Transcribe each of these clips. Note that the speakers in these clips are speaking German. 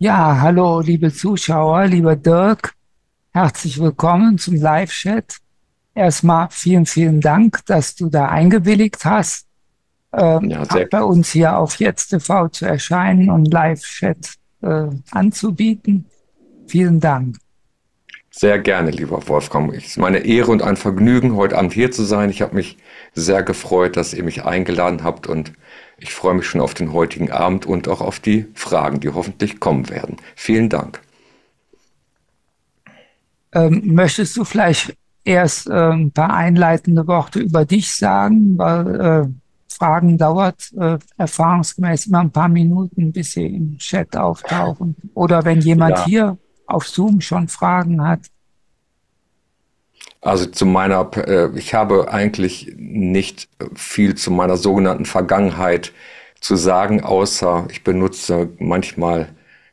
Ja, hallo, liebe Zuschauer, lieber Dirk. Herzlich willkommen zum Live-Chat. Erstmal vielen, vielen Dank, dass du da eingewilligt hast, äh, ja, bei uns hier auf Jetzt TV zu erscheinen und Live-Chat äh, anzubieten. Vielen Dank. Sehr gerne, lieber Wolfgang. Es ist meine Ehre und ein Vergnügen, heute Abend hier zu sein. Ich habe mich sehr gefreut, dass ihr mich eingeladen habt und ich freue mich schon auf den heutigen Abend und auch auf die Fragen, die hoffentlich kommen werden. Vielen Dank. Ähm, möchtest du vielleicht erst äh, ein paar einleitende Worte über dich sagen, weil äh, Fragen dauert äh, erfahrungsgemäß immer ein paar Minuten, bis sie im Chat auftauchen. Oder wenn jemand ja. hier auf Zoom schon Fragen hat. Also zu meiner, äh, ich habe eigentlich nicht viel zu meiner sogenannten Vergangenheit zu sagen, außer ich benutze manchmal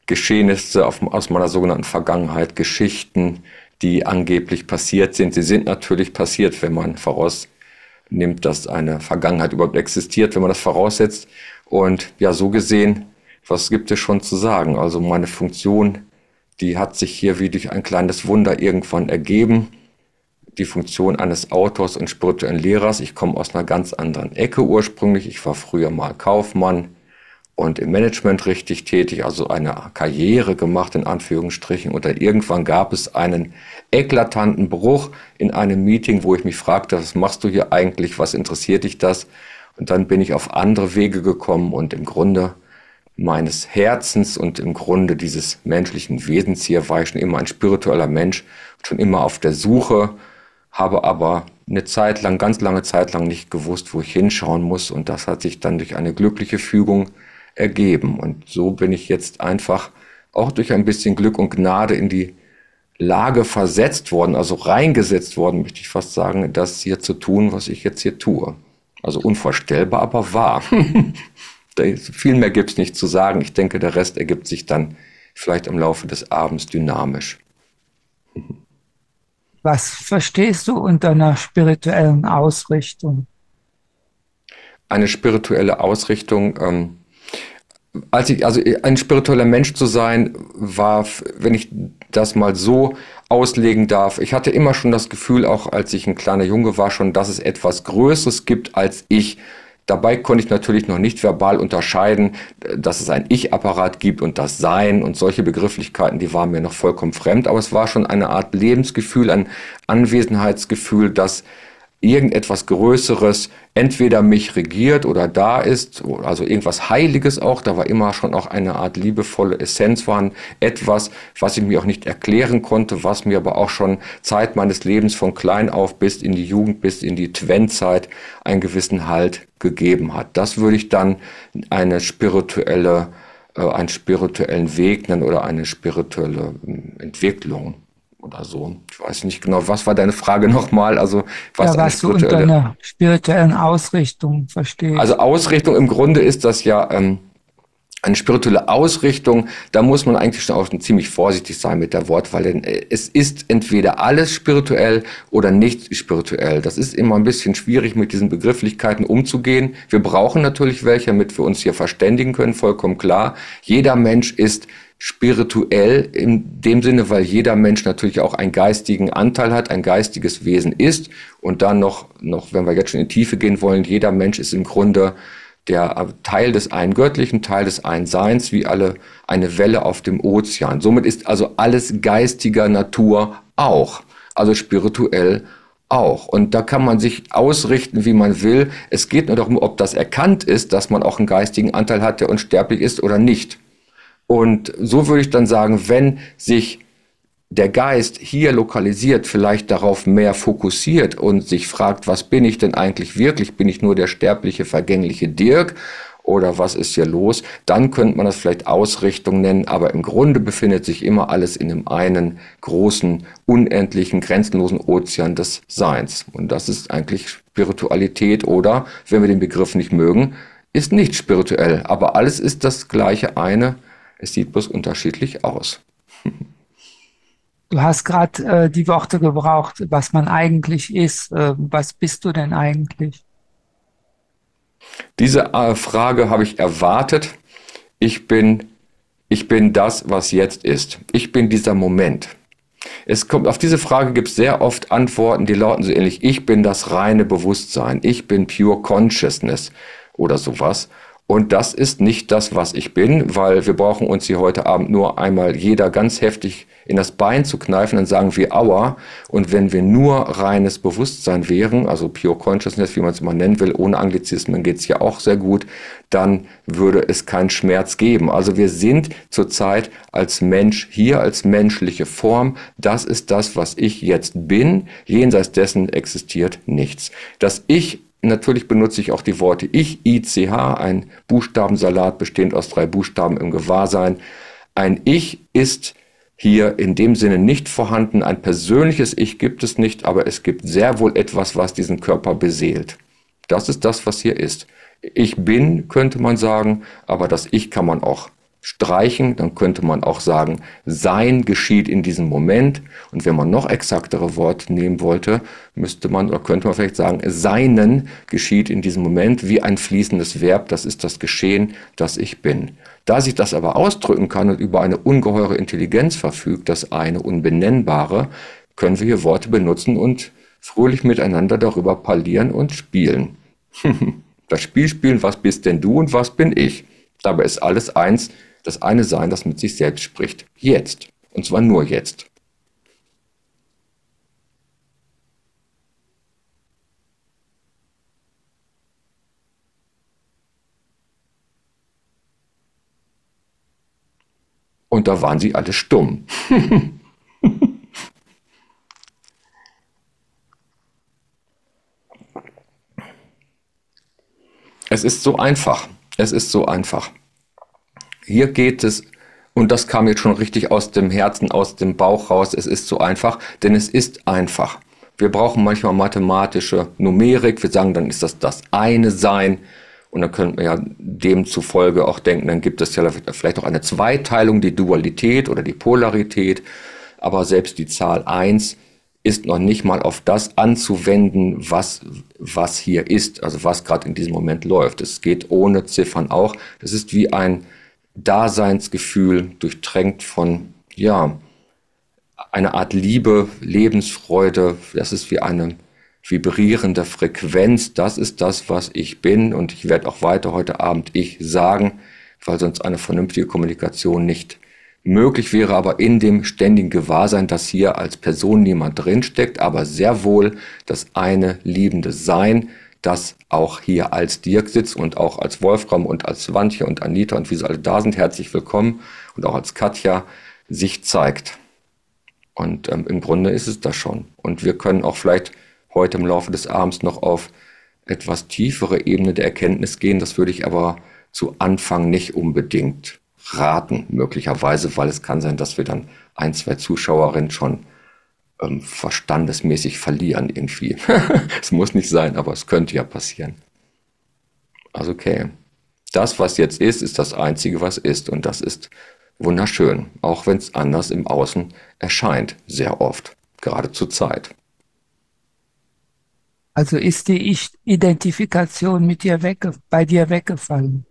Geschehnisse auf, aus meiner sogenannten Vergangenheit, Geschichten, die angeblich passiert sind. Sie sind natürlich passiert, wenn man vorausnimmt, dass eine Vergangenheit überhaupt existiert, wenn man das voraussetzt. Und ja, so gesehen, was gibt es schon zu sagen? Also meine Funktion, die hat sich hier wie durch ein kleines Wunder irgendwann ergeben die Funktion eines Autors und spirituellen Lehrers. Ich komme aus einer ganz anderen Ecke ursprünglich. Ich war früher mal Kaufmann und im Management richtig tätig, also eine Karriere gemacht in Anführungsstrichen. Und dann irgendwann gab es einen eklatanten Bruch in einem Meeting, wo ich mich fragte, was machst du hier eigentlich, was interessiert dich das? Und dann bin ich auf andere Wege gekommen und im Grunde meines Herzens und im Grunde dieses menschlichen Wesens hier war ich schon immer ein spiritueller Mensch, schon immer auf der Suche habe aber eine Zeit lang, ganz lange Zeit lang nicht gewusst, wo ich hinschauen muss. Und das hat sich dann durch eine glückliche Fügung ergeben. Und so bin ich jetzt einfach auch durch ein bisschen Glück und Gnade in die Lage versetzt worden, also reingesetzt worden, möchte ich fast sagen, das hier zu tun, was ich jetzt hier tue. Also unvorstellbar, aber wahr. Viel mehr gibt es nicht zu sagen. Ich denke, der Rest ergibt sich dann vielleicht im Laufe des Abends dynamisch. Was verstehst du unter einer spirituellen Ausrichtung? Eine spirituelle Ausrichtung, ähm, als ich, also ein spiritueller Mensch zu sein, war, wenn ich das mal so auslegen darf, ich hatte immer schon das Gefühl, auch als ich ein kleiner Junge war, schon, dass es etwas Größeres gibt als ich. Dabei konnte ich natürlich noch nicht verbal unterscheiden, dass es ein Ich-Apparat gibt und das Sein und solche Begrifflichkeiten, die waren mir noch vollkommen fremd, aber es war schon eine Art Lebensgefühl, ein Anwesenheitsgefühl, das irgendetwas Größeres entweder mich regiert oder da ist, also irgendwas Heiliges auch, da war immer schon auch eine Art liebevolle Essenz waren, etwas, was ich mir auch nicht erklären konnte, was mir aber auch schon Zeit meines Lebens von klein auf bis in die Jugend, bis in die Twentzeit einen gewissen Halt gegeben hat. Das würde ich dann eine spirituelle, äh, einen spirituellen Weg nennen oder eine spirituelle äh, Entwicklung oder so. Ich weiß nicht genau, was war deine Frage nochmal? Also was, ja, was du unter einer spirituellen Ausrichtung verstehst. Also Ausrichtung im Grunde ist das ja ähm, eine spirituelle Ausrichtung. Da muss man eigentlich schon auch ziemlich vorsichtig sein mit der Wortwahl, denn äh, es ist entweder alles spirituell oder nicht spirituell. Das ist immer ein bisschen schwierig, mit diesen Begrifflichkeiten umzugehen. Wir brauchen natürlich welche, damit wir uns hier verständigen können, vollkommen klar. Jeder Mensch ist spirituell in dem Sinne, weil jeder Mensch natürlich auch einen geistigen Anteil hat, ein geistiges Wesen ist und dann noch, noch, wenn wir jetzt schon in Tiefe gehen wollen, jeder Mensch ist im Grunde der Teil des einen göttlichen, Teil des einen Seins, wie alle eine Welle auf dem Ozean. Somit ist also alles geistiger Natur auch, also spirituell auch. Und da kann man sich ausrichten, wie man will. Es geht nur darum, ob das erkannt ist, dass man auch einen geistigen Anteil hat, der unsterblich ist oder nicht. Und so würde ich dann sagen, wenn sich der Geist hier lokalisiert, vielleicht darauf mehr fokussiert und sich fragt, was bin ich denn eigentlich wirklich? Bin ich nur der sterbliche, vergängliche Dirk? Oder was ist hier los? Dann könnte man das vielleicht Ausrichtung nennen, aber im Grunde befindet sich immer alles in einem einen großen, unendlichen, grenzenlosen Ozean des Seins. Und das ist eigentlich Spiritualität oder, wenn wir den Begriff nicht mögen, ist nicht spirituell. Aber alles ist das gleiche eine es sieht bloß unterschiedlich aus. Du hast gerade äh, die Worte gebraucht, was man eigentlich ist. Äh, was bist du denn eigentlich? Diese äh, Frage habe ich erwartet. Ich bin Ich bin das, was jetzt ist. Ich bin dieser Moment. Es kommt, auf diese Frage gibt es sehr oft Antworten, die lauten so ähnlich, ich bin das reine Bewusstsein, ich bin pure Consciousness oder sowas. Und das ist nicht das, was ich bin, weil wir brauchen uns hier heute Abend nur einmal jeder ganz heftig in das Bein zu kneifen, dann sagen wir Aua. Und wenn wir nur reines Bewusstsein wären, also Pure Consciousness, wie man es mal nennen will, ohne Anglizismen geht es ja auch sehr gut, dann würde es keinen Schmerz geben. Also wir sind zurzeit als Mensch hier, als menschliche Form. Das ist das, was ich jetzt bin. Jenseits dessen existiert nichts. Das Ich Natürlich benutze ich auch die Worte Ich, ICH, ein Buchstabensalat bestehend aus drei Buchstaben im Gewahrsein. Ein Ich ist hier in dem Sinne nicht vorhanden. Ein persönliches Ich gibt es nicht, aber es gibt sehr wohl etwas, was diesen Körper beseelt. Das ist das, was hier ist. Ich bin, könnte man sagen, aber das Ich kann man auch streichen, dann könnte man auch sagen, sein geschieht in diesem Moment. Und wenn man noch exaktere Worte nehmen wollte, müsste man oder könnte man vielleicht sagen, seinen geschieht in diesem Moment wie ein fließendes Verb, das ist das Geschehen, das ich bin. Da sich das aber ausdrücken kann und über eine ungeheure Intelligenz verfügt, das eine unbenennbare, können wir hier Worte benutzen und fröhlich miteinander darüber parlieren und spielen. das Spiel spielen, was bist denn du und was bin ich? Dabei ist alles eins, das eine Sein, das mit sich selbst spricht. Jetzt. Und zwar nur jetzt. Und da waren sie alle stumm. es ist so einfach. Es ist so einfach. Hier geht es, und das kam jetzt schon richtig aus dem Herzen, aus dem Bauch raus, es ist so einfach, denn es ist einfach. Wir brauchen manchmal mathematische Numerik, wir sagen, dann ist das das eine Sein. Und dann könnte man ja demzufolge auch denken, dann gibt es ja vielleicht auch eine Zweiteilung, die Dualität oder die Polarität. Aber selbst die Zahl 1 ist noch nicht mal auf das anzuwenden, was, was hier ist, also was gerade in diesem Moment läuft. Es geht ohne Ziffern auch. Es ist wie ein Daseinsgefühl, durchtränkt von, ja, einer Art Liebe, Lebensfreude. Das ist wie eine vibrierende Frequenz, das ist das, was ich bin und ich werde auch weiter heute Abend ich sagen, weil sonst eine vernünftige Kommunikation nicht möglich wäre, aber in dem ständigen Gewahrsein, dass hier als Person niemand drinsteckt, aber sehr wohl das eine liebende Sein, das auch hier als Dirk sitzt und auch als Wolfram und als Wantje und Anita und wie sie alle da sind, herzlich willkommen und auch als Katja sich zeigt. Und ähm, im Grunde ist es das schon. Und wir können auch vielleicht heute im Laufe des Abends noch auf etwas tiefere Ebene der Erkenntnis gehen. Das würde ich aber zu Anfang nicht unbedingt raten, möglicherweise, weil es kann sein, dass wir dann ein, zwei Zuschauerinnen schon ähm, verstandesmäßig verlieren irgendwie. es muss nicht sein, aber es könnte ja passieren. Also okay. Das, was jetzt ist, ist das Einzige, was ist. Und das ist wunderschön, auch wenn es anders im Außen erscheint, sehr oft, gerade zur Zeit. Also ist die Ich-Identifikation mit dir wegge bei dir weggefallen?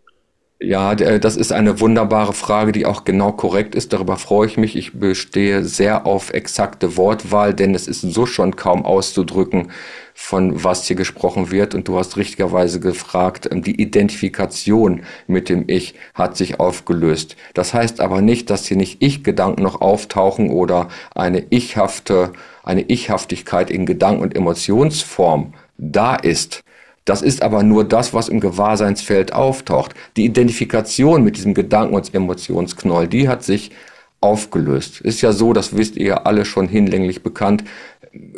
Ja, äh, das ist eine wunderbare Frage, die auch genau korrekt ist. Darüber freue ich mich. Ich bestehe sehr auf exakte Wortwahl, denn es ist so schon kaum auszudrücken, von was hier gesprochen wird. Und du hast richtigerweise gefragt, ähm, die Identifikation mit dem Ich hat sich aufgelöst. Das heißt aber nicht, dass hier nicht Ich-Gedanken noch auftauchen oder eine ichhafte eine Ichhaftigkeit in Gedanken- und Emotionsform da ist. Das ist aber nur das, was im Gewahrseinsfeld auftaucht. Die Identifikation mit diesem Gedanken- und Emotionsknoll, die hat sich aufgelöst. Ist ja so, das wisst ihr alle schon hinlänglich bekannt.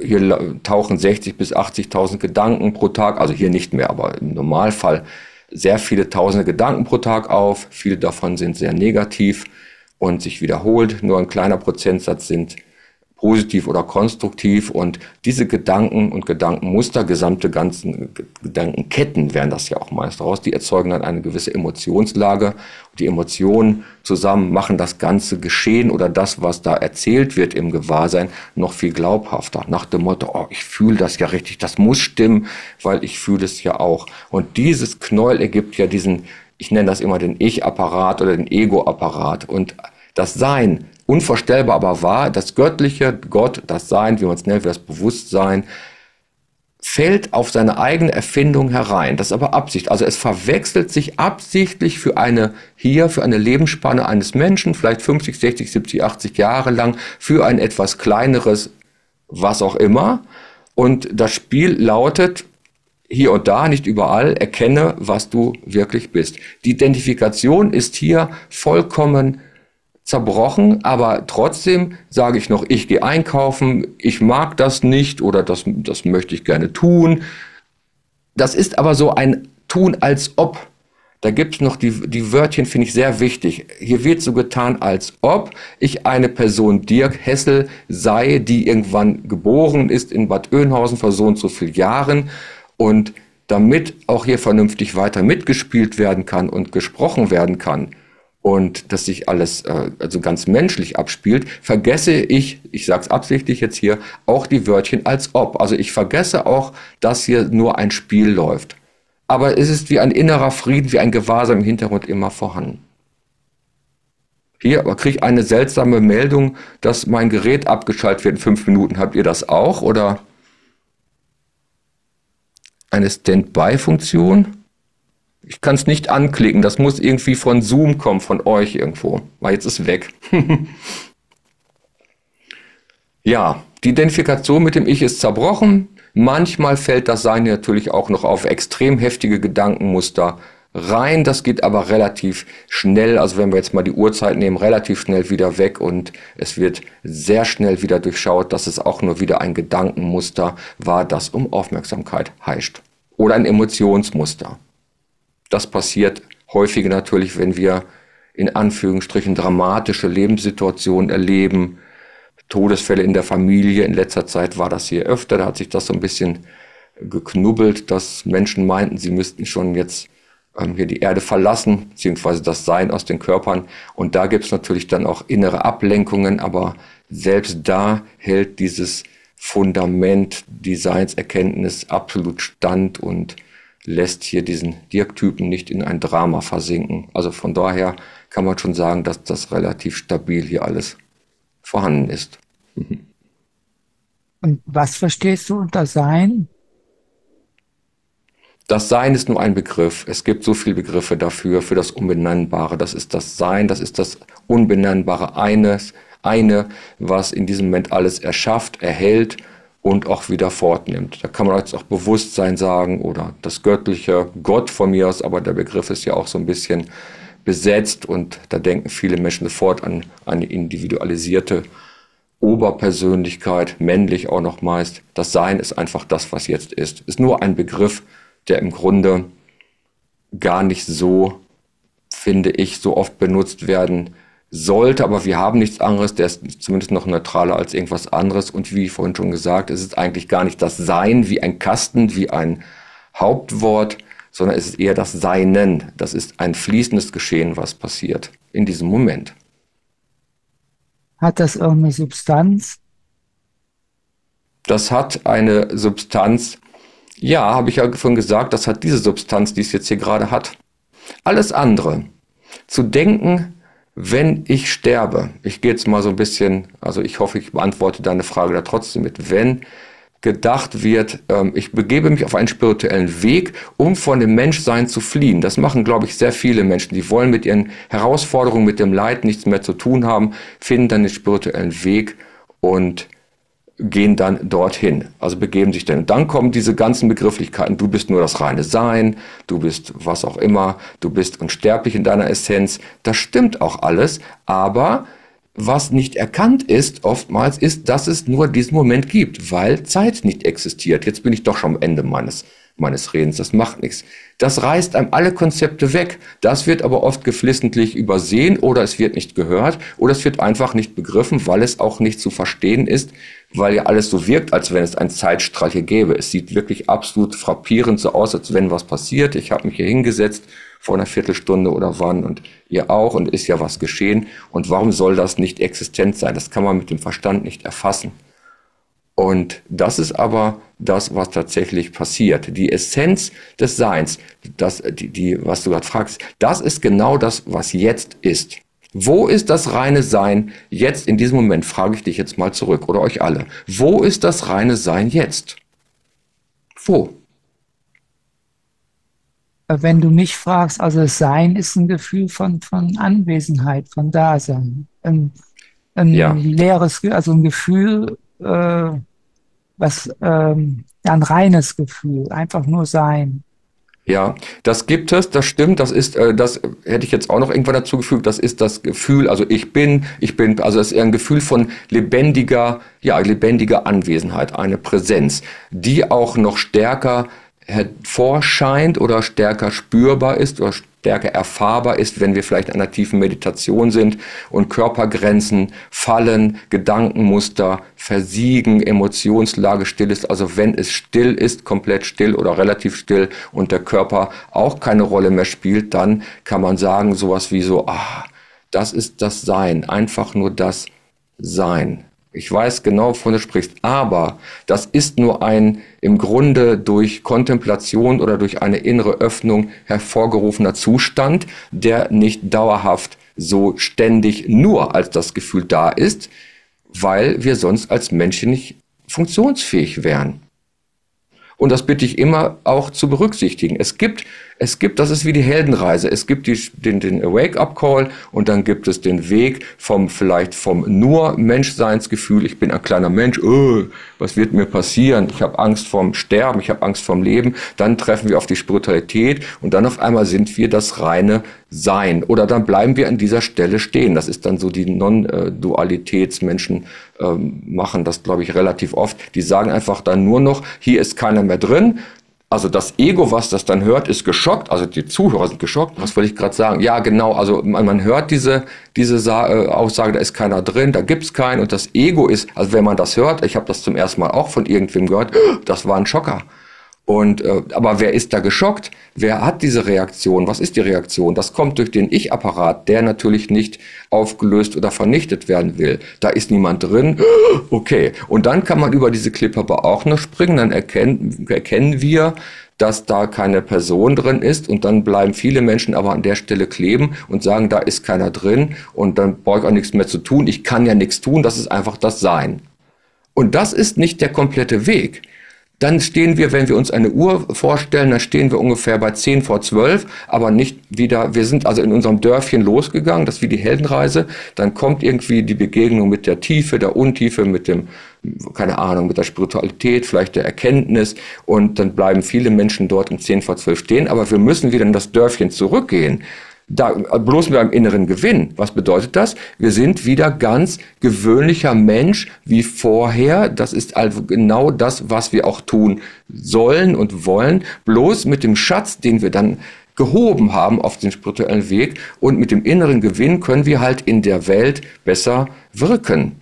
Hier tauchen 60 bis 80.000 Gedanken pro Tag, also hier nicht mehr, aber im Normalfall sehr viele tausende Gedanken pro Tag auf. Viele davon sind sehr negativ und sich wiederholt. Nur ein kleiner Prozentsatz sind positiv oder konstruktiv und diese Gedanken und Gedankenmuster, gesamte ganzen Gedankenketten wären das ja auch meist raus, die erzeugen dann eine gewisse Emotionslage die Emotionen zusammen machen das ganze Geschehen oder das, was da erzählt wird im Gewahrsein, noch viel glaubhafter. Nach dem Motto, oh, ich fühle das ja richtig, das muss stimmen, weil ich fühle es ja auch. Und dieses Knäuel ergibt ja diesen ich nenne das immer den Ich-Apparat oder den Ego-Apparat. Und das Sein, unvorstellbar aber wahr, das Göttliche, Gott, das Sein, wie man es nennt, das Bewusstsein, fällt auf seine eigene Erfindung herein. Das ist aber Absicht. Also es verwechselt sich absichtlich für eine, hier, für eine Lebensspanne eines Menschen, vielleicht 50, 60, 70, 80 Jahre lang, für ein etwas kleineres, was auch immer. Und das Spiel lautet, hier und da, nicht überall, erkenne, was du wirklich bist. Die Identifikation ist hier vollkommen zerbrochen, aber trotzdem sage ich noch, ich gehe einkaufen, ich mag das nicht oder das, das möchte ich gerne tun. Das ist aber so ein Tun als ob. Da gibt es noch die, die Wörtchen, finde ich sehr wichtig. Hier wird so getan, als ob ich eine Person Dirk Hessel sei, die irgendwann geboren ist in Bad Oeynhausen vor so und so vielen Jahren und damit auch hier vernünftig weiter mitgespielt werden kann und gesprochen werden kann und dass sich alles äh, also ganz menschlich abspielt, vergesse ich, ich sage es absichtlich jetzt hier, auch die Wörtchen als ob. Also ich vergesse auch, dass hier nur ein Spiel läuft. Aber es ist wie ein innerer Frieden, wie ein Gewahrsam im Hintergrund immer vorhanden. Hier kriege ich eine seltsame Meldung, dass mein Gerät abgeschaltet wird in fünf Minuten. Habt ihr das auch? Oder? eine Standby-Funktion. Ich kann es nicht anklicken. Das muss irgendwie von Zoom kommen, von euch irgendwo. Weil jetzt ist weg. ja, die Identifikation mit dem Ich ist zerbrochen. Manchmal fällt das Sein natürlich auch noch auf extrem heftige Gedankenmuster rein. Das geht aber relativ schnell. Also wenn wir jetzt mal die Uhrzeit nehmen, relativ schnell wieder weg und es wird sehr schnell wieder durchschaut, dass es auch nur wieder ein Gedankenmuster war, das um Aufmerksamkeit heischt. Oder ein Emotionsmuster. Das passiert häufiger natürlich, wenn wir in Anführungsstrichen dramatische Lebenssituationen erleben. Todesfälle in der Familie. In letzter Zeit war das hier öfter. Da hat sich das so ein bisschen geknubbelt, dass Menschen meinten, sie müssten schon jetzt ähm, hier die Erde verlassen, beziehungsweise das Sein aus den Körpern. Und da gibt es natürlich dann auch innere Ablenkungen, aber selbst da hält dieses Fundament, die Seinserkenntnis absolut stand und lässt hier diesen Dirk-Typen nicht in ein Drama versinken. Also von daher kann man schon sagen, dass das relativ stabil hier alles vorhanden ist. Und was verstehst du unter Sein? Das Sein ist nur ein Begriff. Es gibt so viele Begriffe dafür, für das Unbenennbare. Das ist das Sein, das ist das Unbenennbare eines, eine, was in diesem Moment alles erschafft, erhält und auch wieder fortnimmt. Da kann man jetzt auch Bewusstsein sagen oder das Göttliche, Gott von mir aus, aber der Begriff ist ja auch so ein bisschen besetzt und da denken viele Menschen sofort an eine individualisierte Oberpersönlichkeit, männlich auch noch meist. Das Sein ist einfach das, was jetzt ist. Ist nur ein Begriff, der im Grunde gar nicht so, finde ich, so oft benutzt werden sollte, aber wir haben nichts anderes, der ist zumindest noch neutraler als irgendwas anderes. Und wie vorhin schon gesagt, es ist eigentlich gar nicht das Sein wie ein Kasten, wie ein Hauptwort, sondern es ist eher das Seinen. Das ist ein fließendes Geschehen, was passiert in diesem Moment. Hat das irgendeine Substanz? Das hat eine Substanz, ja, habe ich ja vorhin gesagt, das hat diese Substanz, die es jetzt hier gerade hat. Alles andere. Zu denken, wenn ich sterbe, ich gehe jetzt mal so ein bisschen, also ich hoffe, ich beantworte deine Frage da trotzdem mit, wenn gedacht wird, ähm, ich begebe mich auf einen spirituellen Weg, um von dem Menschsein zu fliehen. Das machen, glaube ich, sehr viele Menschen. Die wollen mit ihren Herausforderungen, mit dem Leid nichts mehr zu tun haben, finden dann den spirituellen Weg und gehen dann dorthin, also begeben sich dann. Dann kommen diese ganzen Begrifflichkeiten, du bist nur das reine Sein, du bist was auch immer, du bist unsterblich in deiner Essenz. Das stimmt auch alles, aber was nicht erkannt ist oftmals, ist, dass es nur diesen Moment gibt, weil Zeit nicht existiert. Jetzt bin ich doch schon am Ende meines meines Redens. Das macht nichts. Das reißt einem alle Konzepte weg. Das wird aber oft geflissentlich übersehen oder es wird nicht gehört oder es wird einfach nicht begriffen, weil es auch nicht zu verstehen ist, weil ja alles so wirkt, als wenn es einen Zeitstrahl hier gäbe. Es sieht wirklich absolut frappierend so aus, als wenn was passiert. Ich habe mich hier hingesetzt vor einer Viertelstunde oder wann und ihr auch und ist ja was geschehen. Und warum soll das nicht existent sein? Das kann man mit dem Verstand nicht erfassen. Und das ist aber das, was tatsächlich passiert. Die Essenz des Seins, das, die, die, was du gerade fragst, das ist genau das, was jetzt ist. Wo ist das reine Sein jetzt in diesem Moment? Frage ich dich jetzt mal zurück oder euch alle. Wo ist das reine Sein jetzt? Wo? Wenn du mich fragst, also Sein ist ein Gefühl von, von Anwesenheit, von Dasein. Ein, ein ja. leeres, also ein Gefühl, äh, was ähm, ein reines Gefühl, einfach nur sein. Ja, das gibt es, das stimmt, das ist, äh, das hätte ich jetzt auch noch irgendwann dazu gefügt, das ist das Gefühl, also ich bin, ich bin, also es ist ein Gefühl von lebendiger, ja, lebendiger Anwesenheit, eine Präsenz, die auch noch stärker hervorscheint oder stärker spürbar ist oder stärker erfahrbar ist, wenn wir vielleicht in einer tiefen Meditation sind und Körpergrenzen fallen, Gedankenmuster versiegen, Emotionslage still ist. Also wenn es still ist, komplett still oder relativ still und der Körper auch keine Rolle mehr spielt, dann kann man sagen sowas wie so, ah, das ist das Sein, einfach nur das Sein. Ich weiß genau, wovon du sprichst. Aber das ist nur ein im Grunde durch Kontemplation oder durch eine innere Öffnung hervorgerufener Zustand, der nicht dauerhaft so ständig nur als das Gefühl da ist, weil wir sonst als Menschen nicht funktionsfähig wären. Und das bitte ich immer auch zu berücksichtigen. Es gibt, es gibt, das ist wie die Heldenreise. Es gibt die, den, den Wake-up-Call und dann gibt es den Weg vom, vielleicht vom nur Menschseinsgefühl. Ich bin ein kleiner Mensch. Oh, was wird mir passieren? Ich habe Angst vorm Sterben. Ich habe Angst vorm Leben. Dann treffen wir auf die Spiritualität und dann auf einmal sind wir das reine Sein. Oder dann bleiben wir an dieser Stelle stehen. Das ist dann so die Non-Dualitätsmenschen ähm, machen das, glaube ich, relativ oft. Die sagen einfach dann nur noch, hier ist keiner mehr drin. Also das Ego, was das dann hört, ist geschockt. Also die Zuhörer sind geschockt. Was wollte ich gerade sagen? Ja, genau. Also man, man hört diese, diese Sa äh, Aussage, da ist keiner drin, da gibt's keinen. Und das Ego ist, also wenn man das hört, ich habe das zum ersten Mal auch von irgendwem gehört, das war ein Schocker. Und äh, aber wer ist da geschockt? Wer hat diese Reaktion? Was ist die Reaktion? Das kommt durch den Ich-Apparat, der natürlich nicht aufgelöst oder vernichtet werden will. Da ist niemand drin. Okay. Und dann kann man über diese Klippe aber auch noch springen. Dann erkennen, erkennen wir, dass da keine Person drin ist und dann bleiben viele Menschen aber an der Stelle kleben und sagen, da ist keiner drin und dann brauche ich auch nichts mehr zu tun. Ich kann ja nichts tun. Das ist einfach das Sein. Und das ist nicht der komplette Weg. Dann stehen wir, wenn wir uns eine Uhr vorstellen, dann stehen wir ungefähr bei 10 vor 12, aber nicht wieder, wir sind also in unserem Dörfchen losgegangen, das ist wie die Heldenreise, dann kommt irgendwie die Begegnung mit der Tiefe, der Untiefe, mit dem, keine Ahnung, mit der Spiritualität, vielleicht der Erkenntnis. Und dann bleiben viele Menschen dort um 10 vor 12 stehen, aber wir müssen wieder in das Dörfchen zurückgehen da, bloß mit einem inneren Gewinn. Was bedeutet das? Wir sind wieder ganz gewöhnlicher Mensch wie vorher. Das ist also genau das, was wir auch tun sollen und wollen. Bloß mit dem Schatz, den wir dann gehoben haben auf den spirituellen Weg und mit dem inneren Gewinn können wir halt in der Welt besser wirken.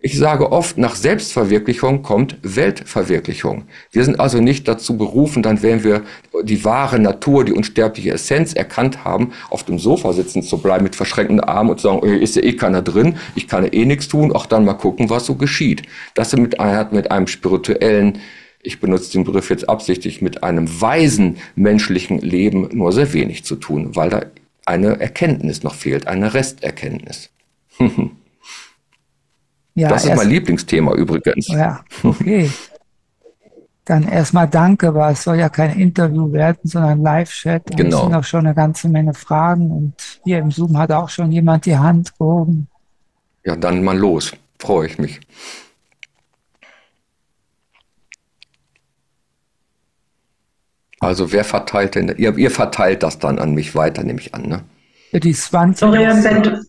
Ich sage oft, nach Selbstverwirklichung kommt Weltverwirklichung. Wir sind also nicht dazu berufen, dann wenn wir die wahre Natur, die unsterbliche Essenz erkannt haben, auf dem Sofa sitzen zu bleiben mit verschränkten Armen und zu sagen, ist ja eh keiner drin, ich kann ja eh nichts tun, auch dann mal gucken, was so geschieht. Das hat mit einem spirituellen, ich benutze den Begriff jetzt absichtlich, mit einem weisen menschlichen Leben nur sehr wenig zu tun, weil da eine Erkenntnis noch fehlt, eine Resterkenntnis. Ja, das ist mein Lieblingsthema übrigens. Ja, okay. Dann erstmal danke, weil es soll ja kein Interview werden, sondern ein Live-Chat. Genau. Es sind auch schon eine ganze Menge Fragen und hier im Zoom hat auch schon jemand die Hand gehoben. Ja, dann mal los. Freue ich mich. Also wer verteilt denn? Ihr, ihr verteilt das dann an mich weiter, nehme ich an, ne? Für die 20. Florian, wenn du,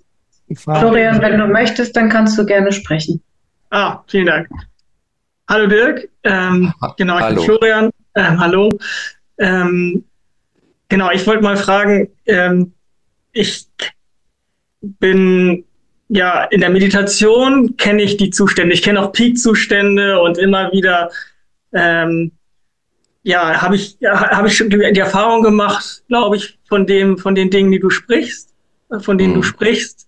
Florian, wenn du möchtest, dann kannst du gerne sprechen. Ah, vielen Dank. Hallo Dirk, ähm, genau, ich hallo. bin Florian. Ähm, hallo. Ähm, genau, ich wollte mal fragen, ähm, ich bin ja in der Meditation kenne ich die Zustände, ich kenne auch Peak-Zustände und immer wieder ähm, ja, habe ich, ja, habe ich schon die Erfahrung gemacht, glaube ich, von dem, von den Dingen, die du sprichst, von denen mhm. du sprichst.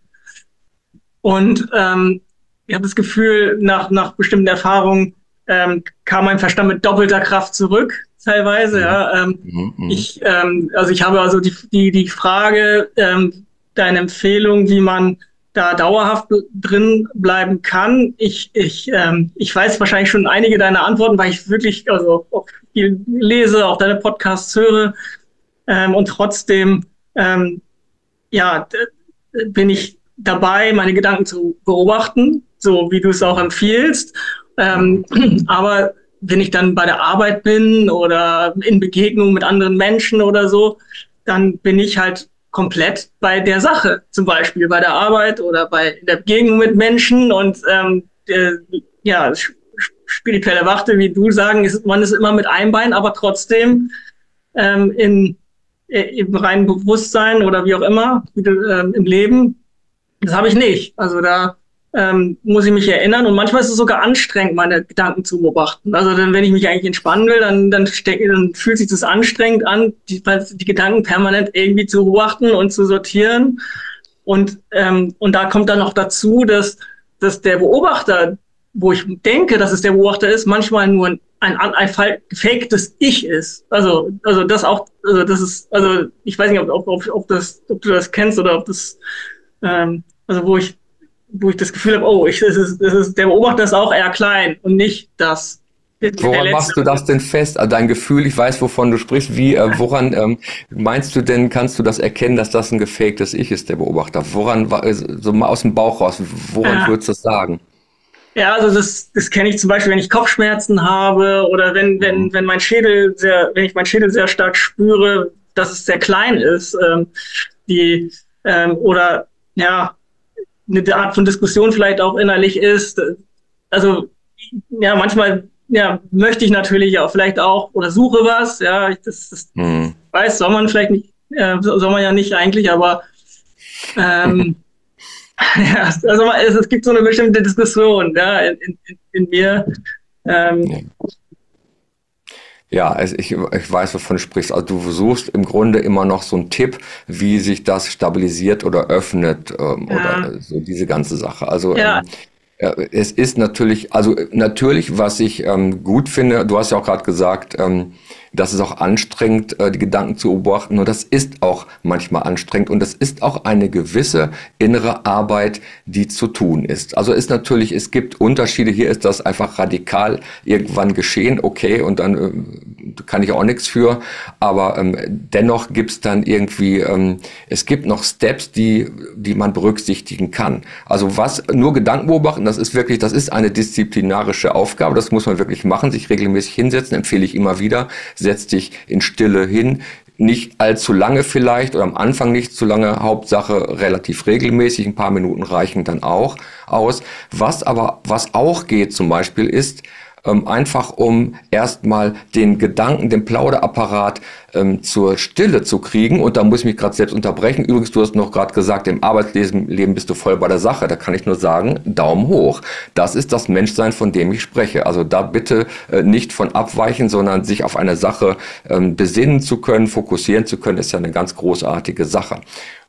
Und ähm, ich habe das Gefühl, nach, nach bestimmten Erfahrungen ähm, kam mein Verstand mit doppelter Kraft zurück, teilweise. Mhm. Ja. Ähm, mhm. Ich, ähm, also ich habe also die, die, die Frage, ähm, deine Empfehlung, wie man da dauerhaft drin bleiben kann. Ich, ich, ähm, ich weiß wahrscheinlich schon einige deiner Antworten, weil ich wirklich also auch viel lese, auch deine Podcasts höre. Ähm, und trotzdem, ähm, ja, bin ich dabei, meine Gedanken zu beobachten, so wie du es auch empfiehlst. Ähm, aber wenn ich dann bei der Arbeit bin oder in Begegnung mit anderen Menschen oder so, dann bin ich halt komplett bei der Sache, zum Beispiel bei der Arbeit oder bei der Begegnung mit Menschen und ähm, der, ja, spirituelle Wachte, wie du sagen, ist, man ist immer mit einem Bein, aber trotzdem ähm, in, äh, im reinen Bewusstsein oder wie auch immer, wie du, ähm, im Leben. Das habe ich nicht. Also da ähm, muss ich mich erinnern. Und manchmal ist es sogar anstrengend, meine Gedanken zu beobachten. Also dann, wenn ich mich eigentlich entspannen will, dann, dann, steck, dann fühlt sich das anstrengend an, die, die Gedanken permanent irgendwie zu beobachten und zu sortieren. Und, ähm, und da kommt dann noch dazu, dass, dass der Beobachter, wo ich denke, dass es der Beobachter ist, manchmal nur ein, ein, ein gefaktes Ich ist. Also, also das auch, also das ist, also ich weiß nicht, ob, ob, ob, ob, das, ob du das kennst oder ob das, ähm, also wo ich wo ich das Gefühl habe, oh, ich, das ist, das ist, der Beobachter ist auch eher klein und nicht das. Woran machst du das denn fest? Also dein Gefühl, ich weiß, wovon du sprichst. Wie, äh, woran ähm, meinst du denn, kannst du das erkennen, dass das ein gefaktes Ich ist, der Beobachter? Woran, äh, so mal aus dem Bauch raus, woran ja. würdest du das sagen? Ja, also das, das kenne ich zum Beispiel, wenn ich Kopfschmerzen habe oder wenn, wenn, mhm. wenn mein Schädel sehr, wenn ich meinen Schädel sehr stark spüre, dass es sehr klein ist. Ähm, die, ähm, oder ja, eine Art von Diskussion vielleicht auch innerlich ist. Also ja, manchmal ja, möchte ich natürlich auch vielleicht auch oder suche was. Ja, ich, das, das hm. weiß, soll man vielleicht nicht, äh, soll man ja nicht eigentlich, aber ähm, ja, also es, es, gibt so eine bestimmte Diskussion ja, in, in, in mir. Ähm, ja. Ja, also ich, ich weiß, wovon du sprichst. Also du suchst im Grunde immer noch so einen Tipp, wie sich das stabilisiert oder öffnet ähm, ja. oder so diese ganze Sache. Also ja. ähm, es ist natürlich, also natürlich, was ich ähm, gut finde, du hast ja auch gerade gesagt, ähm, das ist auch anstrengend, äh, die Gedanken zu beobachten. Und das ist auch manchmal anstrengend. Und das ist auch eine gewisse innere Arbeit, die zu tun ist. Also ist natürlich, es gibt Unterschiede. Hier ist das einfach radikal irgendwann geschehen. Okay, und dann äh, kann ich auch nichts für. Aber ähm, dennoch gibt es dann irgendwie, ähm, es gibt noch Steps, die, die man berücksichtigen kann. Also was, nur Gedanken beobachten, das ist wirklich, das ist eine disziplinarische Aufgabe. Das muss man wirklich machen, sich regelmäßig hinsetzen, empfehle ich immer wieder setz dich in Stille hin, nicht allzu lange vielleicht oder am Anfang nicht zu lange, Hauptsache relativ regelmäßig, ein paar Minuten reichen dann auch aus. Was aber, was auch geht zum Beispiel ist, ähm, einfach um erstmal den Gedanken, den Plauderapparat ähm, zur Stille zu kriegen. Und da muss ich mich gerade selbst unterbrechen. Übrigens, du hast noch gerade gesagt, im Arbeitsleben bist du voll bei der Sache. Da kann ich nur sagen, Daumen hoch. Das ist das Menschsein, von dem ich spreche. Also da bitte äh, nicht von abweichen, sondern sich auf eine Sache ähm, besinnen zu können, fokussieren zu können, ist ja eine ganz großartige Sache.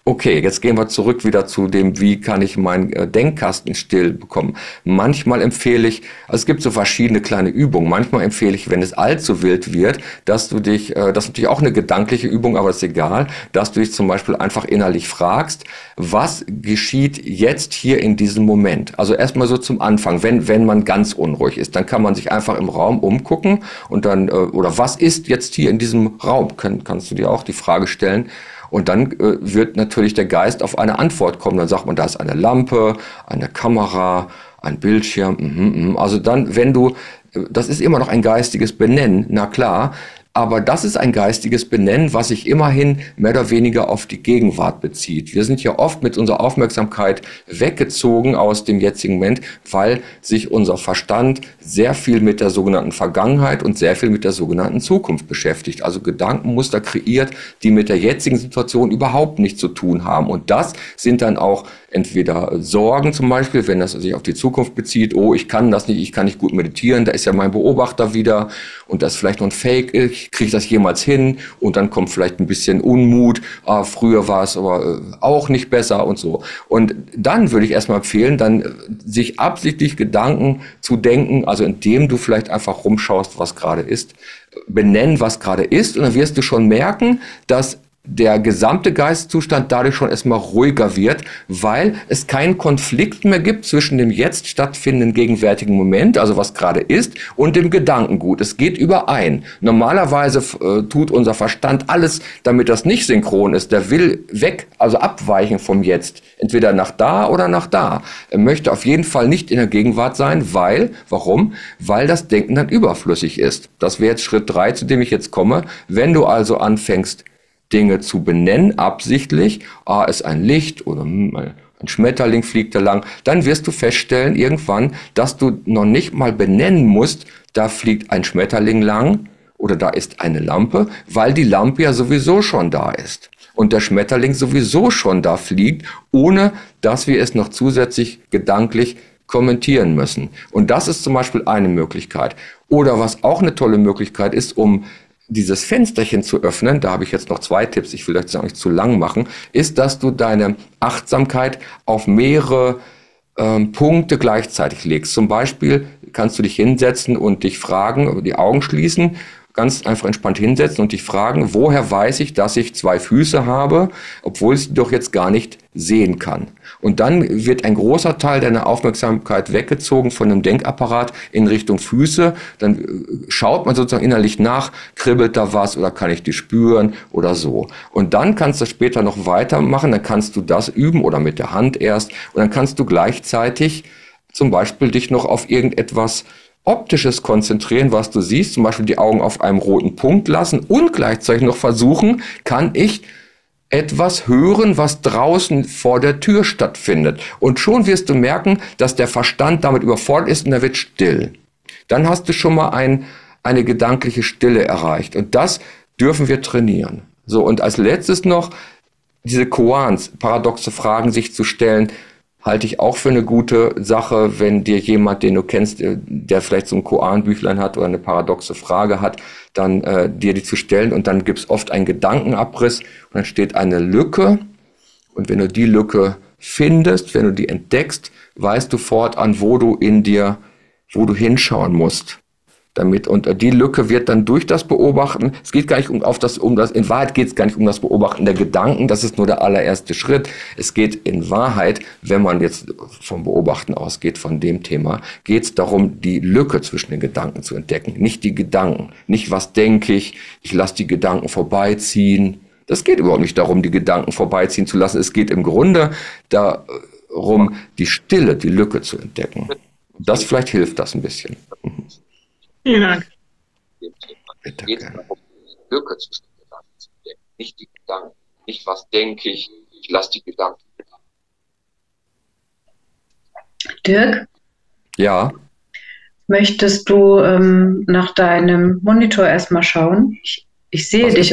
Okay, jetzt gehen wir zurück wieder zu dem, wie kann ich meinen äh, Denkkasten still bekommen. Manchmal empfehle ich, also es gibt so verschiedene kleine Übungen. Manchmal empfehle ich, wenn es allzu wild wird, dass du dich, äh, das ist natürlich auch eine gedankliche Übung, aber ist egal, dass du dich zum Beispiel einfach innerlich fragst, was geschieht jetzt hier in diesem Moment? Also erstmal so zum Anfang, wenn, wenn man ganz unruhig ist, dann kann man sich einfach im Raum umgucken und dann, äh, oder was ist jetzt hier in diesem Raum? Kann, kannst du dir auch die Frage stellen. Und dann äh, wird natürlich der Geist auf eine Antwort kommen. Dann sagt man, da ist eine Lampe, eine Kamera, ein Bildschirm. Mhm, mhm. Also dann, wenn du, äh, das ist immer noch ein geistiges Benennen, na klar, aber das ist ein geistiges Benennen, was sich immerhin mehr oder weniger auf die Gegenwart bezieht. Wir sind ja oft mit unserer Aufmerksamkeit weggezogen aus dem jetzigen Moment, weil sich unser Verstand sehr viel mit der sogenannten Vergangenheit und sehr viel mit der sogenannten Zukunft beschäftigt. Also Gedankenmuster kreiert, die mit der jetzigen Situation überhaupt nichts zu tun haben. Und das sind dann auch entweder Sorgen zum Beispiel, wenn das sich auf die Zukunft bezieht, oh, ich kann das nicht, ich kann nicht gut meditieren, da ist ja mein Beobachter wieder und das ist vielleicht noch ein Fake, ich kriege das jemals hin und dann kommt vielleicht ein bisschen Unmut, ah, früher war es aber äh, auch nicht besser und so. Und dann würde ich erstmal empfehlen, dann äh, sich absichtlich Gedanken zu denken, also indem du vielleicht einfach rumschaust, was gerade ist, benennen, was gerade ist und dann wirst du schon merken, dass der gesamte Geistzustand dadurch schon erstmal ruhiger wird, weil es keinen Konflikt mehr gibt zwischen dem jetzt stattfindenden gegenwärtigen Moment, also was gerade ist, und dem Gedankengut. Es geht überein. Normalerweise äh, tut unser Verstand alles, damit das nicht synchron ist. Der will weg, also abweichen vom Jetzt. Entweder nach da oder nach da. Er möchte auf jeden Fall nicht in der Gegenwart sein, weil, warum? Weil das Denken dann überflüssig ist. Das wäre jetzt Schritt drei, zu dem ich jetzt komme. Wenn du also anfängst, Dinge zu benennen, absichtlich, ah, ist ein Licht oder hm, ein Schmetterling fliegt da lang, dann wirst du feststellen irgendwann, dass du noch nicht mal benennen musst, da fliegt ein Schmetterling lang oder da ist eine Lampe, weil die Lampe ja sowieso schon da ist und der Schmetterling sowieso schon da fliegt, ohne dass wir es noch zusätzlich gedanklich kommentieren müssen. Und das ist zum Beispiel eine Möglichkeit. Oder was auch eine tolle Möglichkeit ist, um dieses Fensterchen zu öffnen, da habe ich jetzt noch zwei Tipps, ich will das auch nicht zu lang machen, ist, dass du deine Achtsamkeit auf mehrere ähm, Punkte gleichzeitig legst. Zum Beispiel kannst du dich hinsetzen und dich fragen, die Augen schließen ganz einfach entspannt hinsetzen und dich fragen, woher weiß ich, dass ich zwei Füße habe, obwohl ich sie doch jetzt gar nicht sehen kann. Und dann wird ein großer Teil deiner Aufmerksamkeit weggezogen von dem Denkapparat in Richtung Füße. Dann äh, schaut man sozusagen innerlich nach, kribbelt da was oder kann ich die spüren oder so. Und dann kannst du später noch weitermachen, dann kannst du das üben oder mit der Hand erst und dann kannst du gleichzeitig zum Beispiel dich noch auf irgendetwas optisches konzentrieren, was du siehst, zum Beispiel die Augen auf einem roten Punkt lassen und gleichzeitig noch versuchen, kann ich etwas hören, was draußen vor der Tür stattfindet. Und schon wirst du merken, dass der Verstand damit überfordert ist und er wird still. Dann hast du schon mal ein, eine gedankliche Stille erreicht. Und das dürfen wir trainieren. So, und als letztes noch diese Koans, paradoxe Fragen sich zu stellen, halte ich auch für eine gute Sache, wenn dir jemand, den du kennst, äh, der vielleicht so ein Koan-Büchlein hat oder eine paradoxe Frage hat, dann äh, dir die zu stellen und dann gibt's oft einen Gedankenabriss und dann steht eine Lücke. Und wenn du die Lücke findest, wenn du die entdeckst, weißt du fortan, wo du in dir, wo du hinschauen musst damit. Und die Lücke wird dann durch das Beobachten, es geht gar nicht um, auf das, um das, in Wahrheit geht es gar nicht um das Beobachten der Gedanken, das ist nur der allererste Schritt. Es geht in Wahrheit, wenn man jetzt vom Beobachten ausgeht, von dem Thema, geht es darum, die Lücke zwischen den Gedanken zu entdecken. Nicht die Gedanken, nicht was denke ich, ich lasse die Gedanken vorbeiziehen. Das geht überhaupt nicht darum, die Gedanken vorbeiziehen zu lassen. Es geht im Grunde darum, die Stille, die Lücke zu entdecken. Das vielleicht hilft das ein bisschen. Vielen Dank. Bitte geht darum, zwischen den Gedanken zu entdecken, nicht die Gedanken, nicht was denke ich, ich lasse die Gedanken. Dirk? Ja. Möchtest du ähm, nach deinem Monitor erstmal schauen? Ich, ich sehe was dich.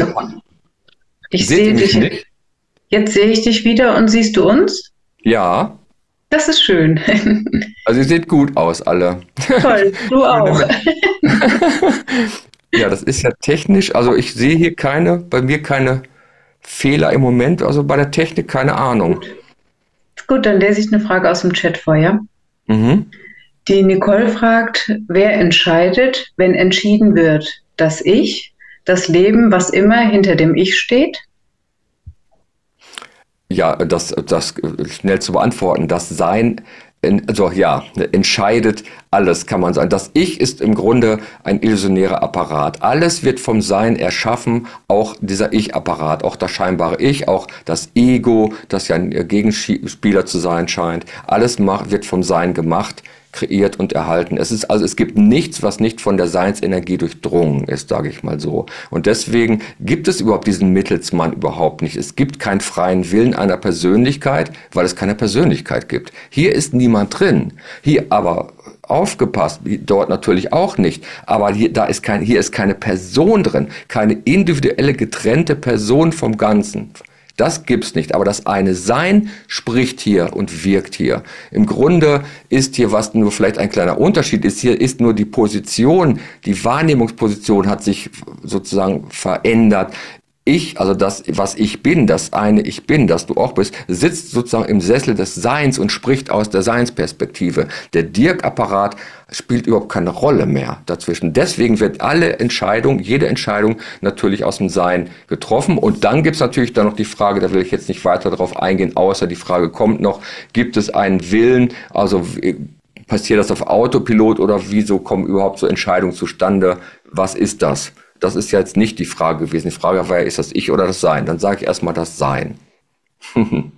Ich sehe dich. Nicht? Jetzt sehe ich dich wieder und siehst du uns? Ja. Das ist schön. Also ihr seht gut aus, alle. Toll, du auch. ja, das ist ja technisch. Also ich sehe hier keine, bei mir keine Fehler im Moment. Also bei der Technik keine Ahnung. Gut, gut dann lese ich eine Frage aus dem Chat vor, ja? Mhm. Die Nicole fragt, wer entscheidet, wenn entschieden wird, dass ich, das Leben, was immer hinter dem Ich steht? Ja, das, das schnell zu beantworten. Das Sein, also ja, entscheidet alles, kann man sagen. Das Ich ist im Grunde ein illusionärer Apparat. Alles wird vom Sein erschaffen, auch dieser Ich-Apparat, auch das scheinbare Ich, auch das Ego, das ja ein Gegenspieler zu sein scheint. Alles macht, wird vom Sein gemacht kreiert und erhalten. Es ist also es gibt nichts, was nicht von der Seinsenergie durchdrungen ist, sage ich mal so. Und deswegen gibt es überhaupt diesen Mittelsmann überhaupt nicht. Es gibt keinen freien Willen einer Persönlichkeit, weil es keine Persönlichkeit gibt. Hier ist niemand drin. Hier aber aufgepasst, dort natürlich auch nicht. Aber hier, da ist kein, hier ist keine Person drin, keine individuelle getrennte Person vom Ganzen Das gibt's nicht. Aber das eine Sein spricht hier und wirkt hier. Im Grunde ist hier, was nur vielleicht ein kleiner Unterschied ist, hier ist nur die Position, die Wahrnehmungsposition hat sich sozusagen verändert ich, also das, was ich bin, das eine Ich bin, das du auch bist, sitzt sozusagen im Sessel des Seins und spricht aus der Seinsperspektive. Der Dirk-Apparat spielt überhaupt keine Rolle mehr dazwischen. Deswegen wird alle Entscheidung, jede Entscheidung natürlich aus dem Sein getroffen. Und dann gibt's natürlich dann noch die Frage, da will ich jetzt nicht weiter darauf eingehen, außer die Frage kommt noch, gibt es einen Willen, also passiert das auf Autopilot oder wieso kommen überhaupt so Entscheidungen zustande? Was ist das? Das ist jetzt nicht die Frage gewesen. Die Frage war ja, ist das Ich oder das Sein? Dann sage ich erstmal das Sein.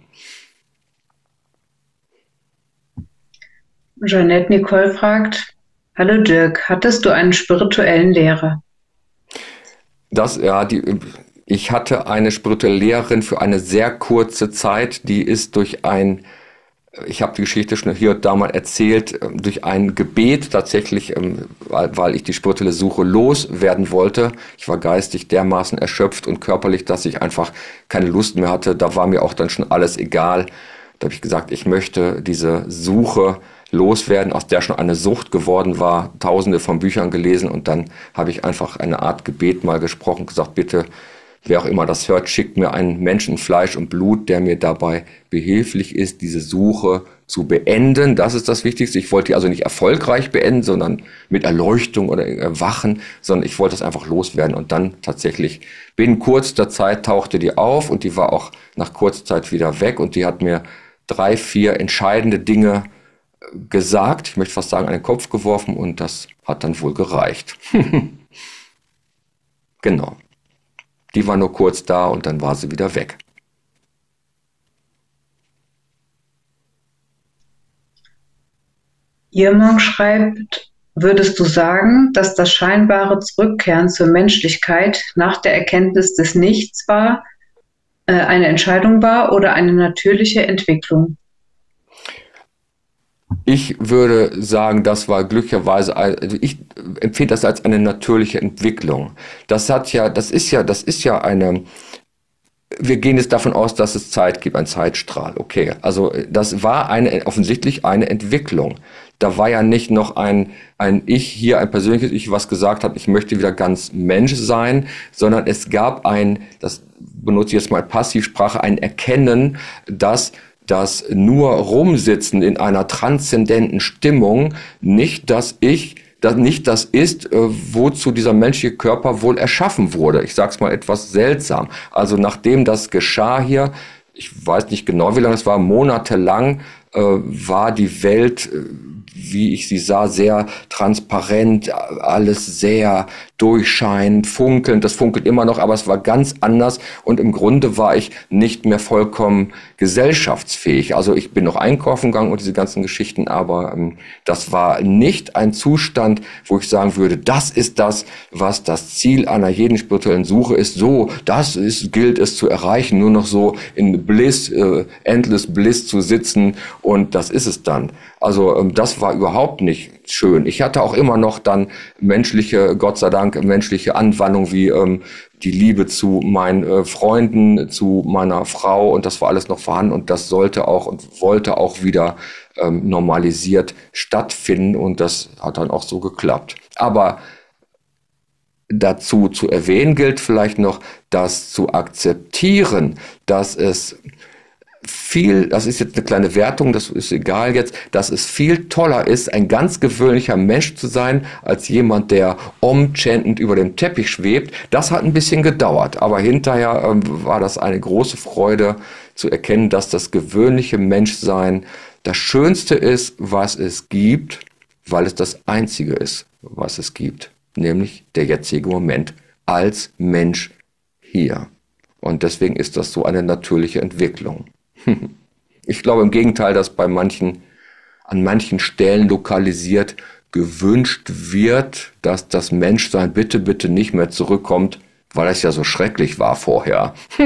Jeanette Nicole fragt, Hallo Dirk, hattest du einen spirituellen Lehrer? Das, ja, die, ich hatte eine spirituelle Lehrerin für eine sehr kurze Zeit, die ist durch ein ich habe die Geschichte schon hier und da mal erzählt, ähm, durch ein Gebet tatsächlich, ähm, weil, ich die spirituelle Suche loswerden wollte. Ich war geistig dermaßen erschöpft und körperlich, dass ich einfach keine Lust mehr hatte. Da war mir auch dann schon alles egal. Da habe ich gesagt, ich möchte diese Suche loswerden, aus der schon eine Sucht geworden war, tausende von Büchern gelesen und dann habe ich einfach eine Art Gebet mal gesprochen, gesagt, bitte wer auch immer das hört, schickt mir einen Menschen Fleisch und Blut, der mir dabei behilflich ist, diese Suche zu beenden. Das ist das Wichtigste. Ich wollte die also nicht erfolgreich beenden, sondern mit Erleuchtung oder Erwachen, sondern ich wollte es einfach loswerden. Und dann tatsächlich binnen kurzer Zeit tauchte die auf und die war auch nach kurzer Zeit wieder weg und die hat mir drei, vier entscheidende Dinge gesagt, ich möchte fast sagen, an den Kopf geworfen und das hat dann wohl gereicht. genau. Die war nur kurz da und dann war sie wieder weg. Irmong schreibt, würdest du sagen, dass das scheinbare Zurückkehren zur Menschlichkeit nach der Erkenntnis des Nichts war, äh, eine Entscheidung war oder eine natürliche Entwicklung? Ich würde sagen, das war glücklicherweise, also ich empfehle das als eine natürliche Entwicklung. Das hat ja, das ist ja, das ist ja eine, wir gehen jetzt davon aus, dass es Zeit gibt, ein Zeitstrahl. Okay, also das war eine, offensichtlich eine Entwicklung. Da war ja nicht noch ein, ein Ich hier, ein persönliches Ich, was gesagt hat, ich möchte wieder ganz Mensch sein, sondern es gab ein, das benutze ich jetzt mal Passivsprache, ein Erkennen, dass das nur Rumsitzen in einer transzendenten Stimmung nicht das Ich, das nicht das ist, äh, wozu dieser menschliche Körper wohl erschaffen wurde. Ich sage es mal etwas seltsam. Also nachdem das geschah hier, ich weiß nicht genau, wie lange es war, monatelang äh, war die Welt äh, wie ich sie sah, sehr transparent, alles sehr durchscheinend, funkelnd. Das funkelt immer noch, aber es war ganz anders und im Grunde war ich nicht mehr vollkommen gesellschaftsfähig. Also ich bin noch einkaufen gegangen und diese ganzen Geschichten, aber ähm, das war nicht ein Zustand, wo ich sagen würde, das ist das, was das Ziel einer jeden spirituellen Suche ist. So, das ist, gilt es zu erreichen, nur noch so in Bliss, äh, endless Bliss zu sitzen und das ist es dann. Also ähm, das war überhaupt nicht schön. Ich hatte auch immer noch dann menschliche, Gott sei Dank, menschliche Anwandlung wie ähm, die Liebe zu meinen äh, Freunden, zu meiner Frau und das war alles noch vorhanden und das sollte auch und wollte auch wieder ähm, normalisiert stattfinden und das hat dann auch so geklappt. Aber dazu zu erwähnen gilt vielleicht noch, das zu akzeptieren, dass es viel, das ist jetzt eine kleine Wertung, das ist egal jetzt, dass es viel toller ist, ein ganz gewöhnlicher Mensch zu sein, als jemand, der omchantend über dem Teppich schwebt. Das hat ein bisschen gedauert, aber hinterher ähm, war das eine große Freude zu erkennen, dass das gewöhnliche Menschsein das Schönste ist, was es gibt, weil es das Einzige ist, was es gibt, nämlich der jetzige Moment als Mensch hier. Und deswegen ist das so eine natürliche Entwicklung. Ich glaube im Gegenteil, dass bei manchen, an manchen Stellen lokalisiert gewünscht wird, dass das Menschsein bitte, bitte nicht mehr zurückkommt, weil es ja so schrecklich war vorher.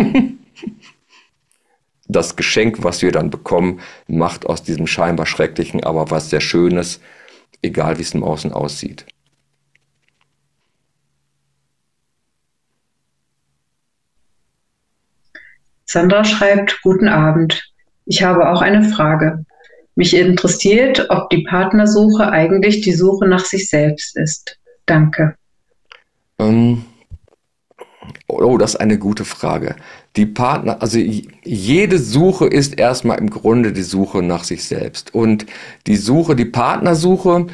das Geschenk, was wir dann bekommen, macht aus diesem scheinbar Schrecklichen aber was sehr Schönes, egal wie es im Außen aussieht. Sandra schreibt, guten Abend. Ich habe auch eine Frage. Mich interessiert, ob die Partnersuche eigentlich die Suche nach sich selbst ist. Danke. Ähm, oh, das ist eine gute Frage. Die Partner, also jede Suche ist erstmal im Grunde die Suche nach sich selbst. Und die Suche, die Partnersuche,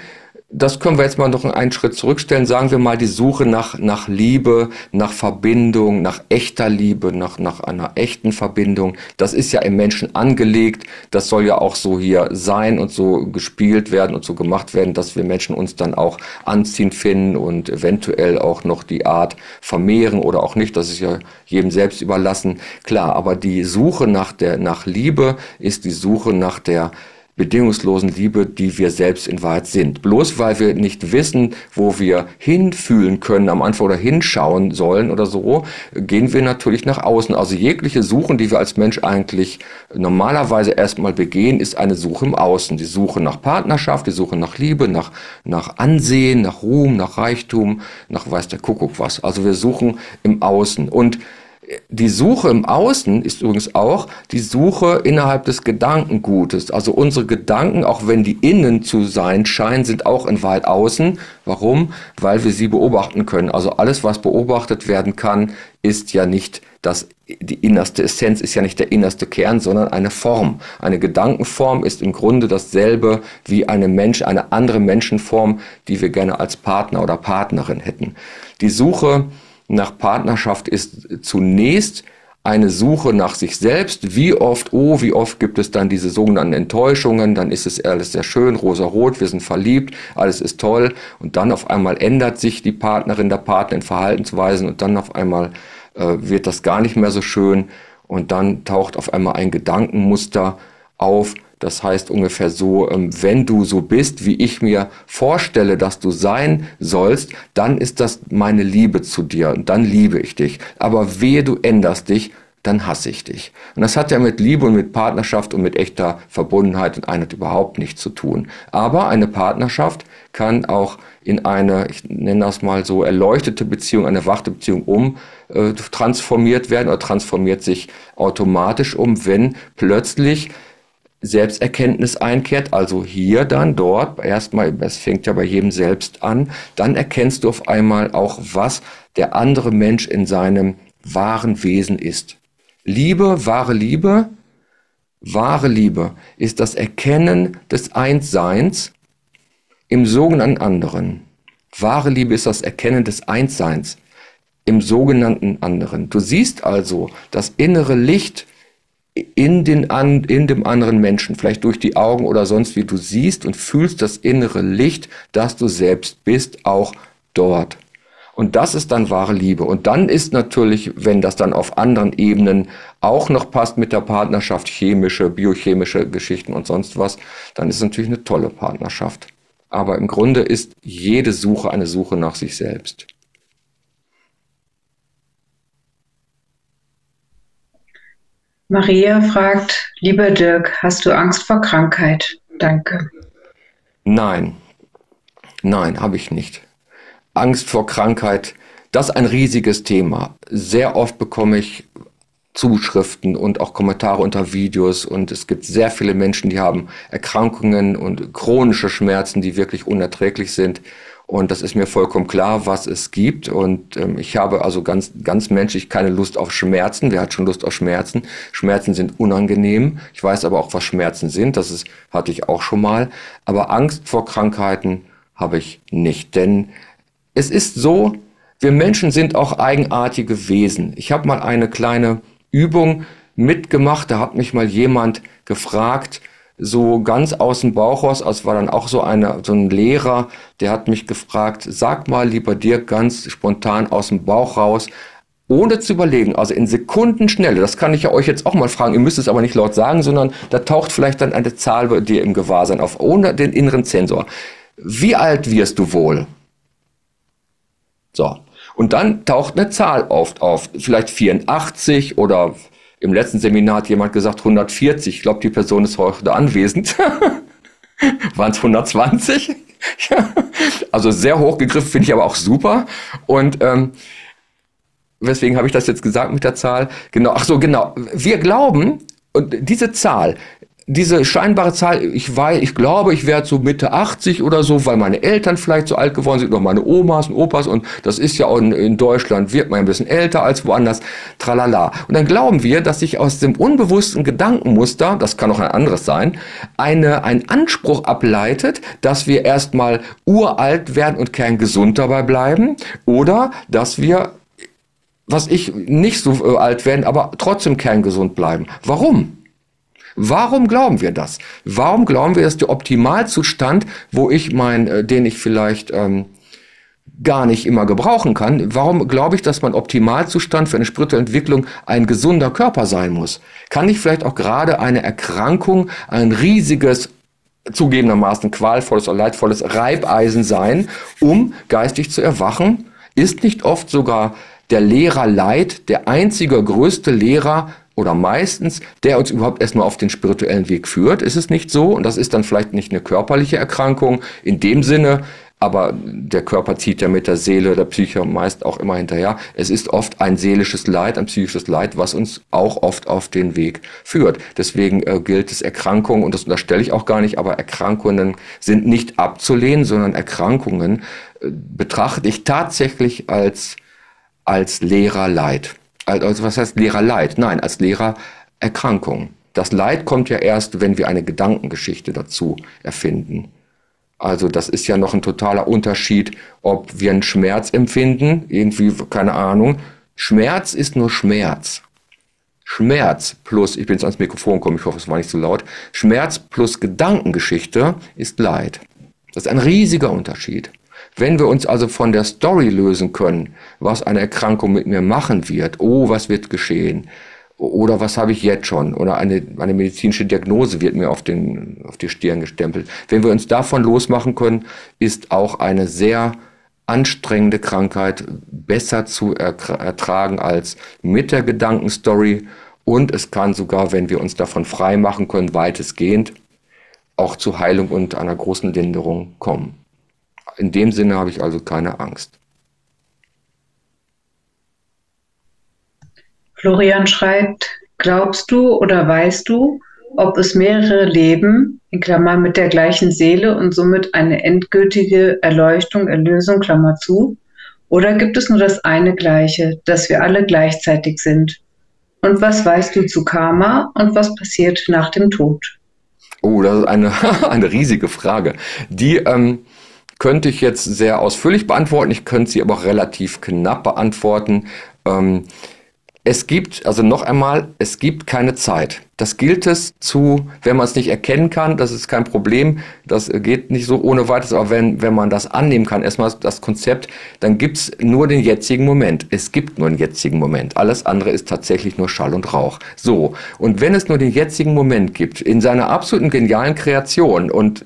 das können wir jetzt mal noch einen Schritt zurückstellen. Sagen wir mal die Suche nach, nach Liebe, nach Verbindung, nach echter Liebe, nach, nach einer echten Verbindung. Das ist ja im Menschen angelegt. Das soll ja auch so hier sein und so gespielt werden und so gemacht werden, dass wir Menschen uns dann auch anziehen finden und eventuell auch noch die Art vermehren oder auch nicht. Das ist ja jedem selbst überlassen. Klar, aber die Suche nach der, nach Liebe ist die Suche nach der bedingungslosen Liebe, die wir selbst in Wahrheit sind. Bloß weil wir nicht wissen, wo wir hinfühlen können am Anfang oder hinschauen sollen oder so, gehen wir natürlich nach außen. Also jegliche Suchen, die wir als Mensch eigentlich normalerweise erstmal begehen, ist eine Suche im Außen. Die Suche nach Partnerschaft, die Suche nach Liebe, nach, nach Ansehen, nach Ruhm, nach Reichtum, nach weiß der Kuckuck was. Also wir suchen im Außen. Und die Suche im Außen ist übrigens auch die Suche innerhalb des Gedankengutes. Also unsere Gedanken, auch wenn die innen zu sein scheinen, sind auch in Wahrheit außen. Warum? Weil wir sie beobachten können. Also alles, was beobachtet werden kann, ist ja nicht das, die innerste Essenz ist ja nicht der innerste Kern, sondern eine Form. Eine Gedankenform ist im Grunde dasselbe wie eine Mensch, eine andere Menschenform, die wir gerne als Partner oder Partnerin hätten. Die Suche nach Partnerschaft ist zunächst eine Suche nach sich selbst. Wie oft, oh, wie oft gibt es dann diese sogenannten Enttäuschungen, dann ist es alles sehr schön, rosa-rot, wir sind verliebt, alles ist toll. Und dann auf einmal ändert sich die Partnerin, der Partner in Verhaltensweisen und dann auf einmal äh, wird das gar nicht mehr so schön. Und dann taucht auf einmal ein Gedankenmuster auf, das heißt ungefähr so, ähm, wenn du so bist, wie ich mir vorstelle, dass du sein sollst, dann ist das meine Liebe zu dir und dann liebe ich dich. Aber wehe, du änderst dich, dann hasse ich dich. Und das hat ja mit Liebe und mit Partnerschaft und mit echter Verbundenheit und Einheit überhaupt nichts zu tun. Aber eine Partnerschaft kann auch in eine, ich nenne das mal so, erleuchtete Beziehung, eine wachte Beziehung um äh, transformiert werden oder transformiert sich automatisch um, wenn plötzlich Selbsterkenntnis einkehrt, also hier dann, dort, erstmal, es fängt ja bei jedem selbst an, dann erkennst du auf einmal auch, was der andere Mensch in seinem wahren Wesen ist. Liebe, wahre Liebe, wahre Liebe ist das Erkennen des Einsseins im sogenannten anderen. Wahre Liebe ist das Erkennen des Einsseins im sogenannten anderen. Du siehst also das innere Licht in, den, in dem anderen Menschen, vielleicht durch die Augen oder sonst wie du siehst und fühlst das innere Licht, das du selbst bist, auch dort. Und das ist dann wahre Liebe. Und dann ist natürlich, wenn das dann auf anderen Ebenen auch noch passt mit der Partnerschaft, chemische, biochemische Geschichten und sonst was, dann ist es natürlich eine tolle Partnerschaft. Aber im Grunde ist jede Suche eine Suche nach sich selbst. Maria fragt, lieber Dirk, hast du Angst vor Krankheit? Danke. Nein, nein, habe ich nicht. Angst vor Krankheit, das ist ein riesiges Thema. Sehr oft bekomme ich Zuschriften und auch Kommentare unter Videos und es gibt sehr viele Menschen, die haben Erkrankungen und chronische Schmerzen, die wirklich unerträglich sind und das ist mir vollkommen klar, was es gibt. Und ähm, ich habe also ganz, ganz menschlich keine Lust auf Schmerzen. Wer hat schon Lust auf Schmerzen? Schmerzen sind unangenehm. Ich weiß aber auch, was Schmerzen sind. Das ist, hatte ich auch schon mal. Aber Angst vor Krankheiten habe ich nicht. Denn es ist so, wir Menschen sind auch eigenartige Wesen. Ich habe mal eine kleine Übung mitgemacht. Da hat mich mal jemand gefragt, so ganz aus dem Bauch raus, als war dann auch so, eine, so ein Lehrer, der hat mich gefragt, sag mal lieber dir ganz spontan aus dem Bauch raus, ohne zu überlegen, also in Sekundenschnelle, das kann ich ja euch jetzt auch mal fragen, ihr müsst es aber nicht laut sagen, sondern da taucht vielleicht dann eine Zahl bei dir im Gewahrsein auf, ohne den inneren Zensor. Wie alt wirst du wohl? So. Und dann taucht eine Zahl oft auf, vielleicht 84 oder im letzten Seminar hat jemand gesagt 140. Ich glaube, die Person ist heute anwesend. Waren es 120? also sehr hoch gegriffen, finde ich aber auch super. Und ähm, weswegen habe ich das jetzt gesagt mit der Zahl? Genau, ach so, genau. Wir glauben, und diese Zahl, diese scheinbare Zahl, ich weiß, ich glaube, ich werde so Mitte 80 oder so, weil meine Eltern vielleicht so alt geworden sind oder meine Omas und Opas und das ist ja auch in, in Deutschland, wird man ein bisschen älter als woanders, tralala. Und dann glauben wir, dass sich aus dem unbewussten Gedankenmuster, das kann auch ein anderes sein, eine, ein Anspruch ableitet, dass wir erstmal uralt werden und kerngesund dabei bleiben oder dass wir was ich nicht so äh, alt werden, aber trotzdem kerngesund bleiben. Warum? Warum glauben wir das? Warum glauben wir, dass der Optimalzustand, wo ich mein, äh, den ich vielleicht ähm, gar nicht immer gebrauchen kann, warum glaube ich, dass mein Optimalzustand für eine spirituelle Entwicklung ein gesunder Körper sein muss? Kann ich vielleicht auch gerade eine Erkrankung, ein riesiges zugegebenermaßen qualvolles oder leidvolles Reibeisen sein, um geistig zu erwachen? Ist nicht oft sogar der Lehrer Leid der einzige größte Lehrer oder meistens, der uns überhaupt erstmal auf den spirituellen Weg führt. Ist es nicht so? Und das ist dann vielleicht nicht eine körperliche Erkrankung in dem Sinne, aber der Körper zieht ja mit der Seele, der Psyche meist auch immer hinterher. Es ist oft ein seelisches Leid, ein psychisches Leid, was uns auch oft auf den Weg führt. Deswegen äh, gilt es Erkrankungen, und das unterstelle ich auch gar nicht, aber Erkrankungen sind nicht abzulehnen, sondern Erkrankungen äh, betrachte ich tatsächlich als, als Lehrerleid. Also was heißt Lehrerleid? Nein, als Lehrererkrankung. Das Leid kommt ja erst, wenn wir eine Gedankengeschichte dazu erfinden. Also das ist ja noch ein totaler Unterschied, ob wir einen Schmerz empfinden, irgendwie, keine Ahnung. Schmerz ist nur Schmerz. Schmerz plus, ich bin jetzt ans Mikrofon gekommen, ich hoffe, es war nicht so laut. Schmerz plus Gedankengeschichte ist Leid. Das ist ein riesiger Unterschied. Wenn wir uns also von der Story lösen können, was eine Erkrankung mit mir machen wird, oh, was wird geschehen, oder was habe ich jetzt schon, oder eine, eine medizinische Diagnose wird mir auf, den, auf die Stirn gestempelt. Wenn wir uns davon losmachen können, ist auch eine sehr anstrengende Krankheit besser zu ertragen als mit der Gedankenstory. Und es kann sogar, wenn wir uns davon frei machen können, weitestgehend auch zu Heilung und einer großen Linderung kommen. In dem Sinne habe ich also keine Angst. Florian schreibt, glaubst du oder weißt du, ob es mehrere Leben, in Klammern mit der gleichen Seele und somit eine endgültige Erleuchtung, Erlösung, Klammer zu, oder gibt es nur das eine gleiche, dass wir alle gleichzeitig sind? Und was weißt du zu Karma und was passiert nach dem Tod? Oh, das ist eine, eine riesige Frage. Die, ähm, könnte ich jetzt sehr ausführlich beantworten, ich könnte sie aber auch relativ knapp beantworten. Ähm, es gibt, also noch einmal, es gibt keine Zeit. Das gilt es zu, wenn man es nicht erkennen kann, das ist kein Problem, das geht nicht so ohne weiteres, aber wenn, wenn man das annehmen kann, erstmal das Konzept, dann gibt's nur den jetzigen Moment. Es gibt nur den jetzigen Moment. Alles andere ist tatsächlich nur Schall und Rauch. So, und wenn es nur den jetzigen Moment gibt, in seiner absoluten genialen Kreation und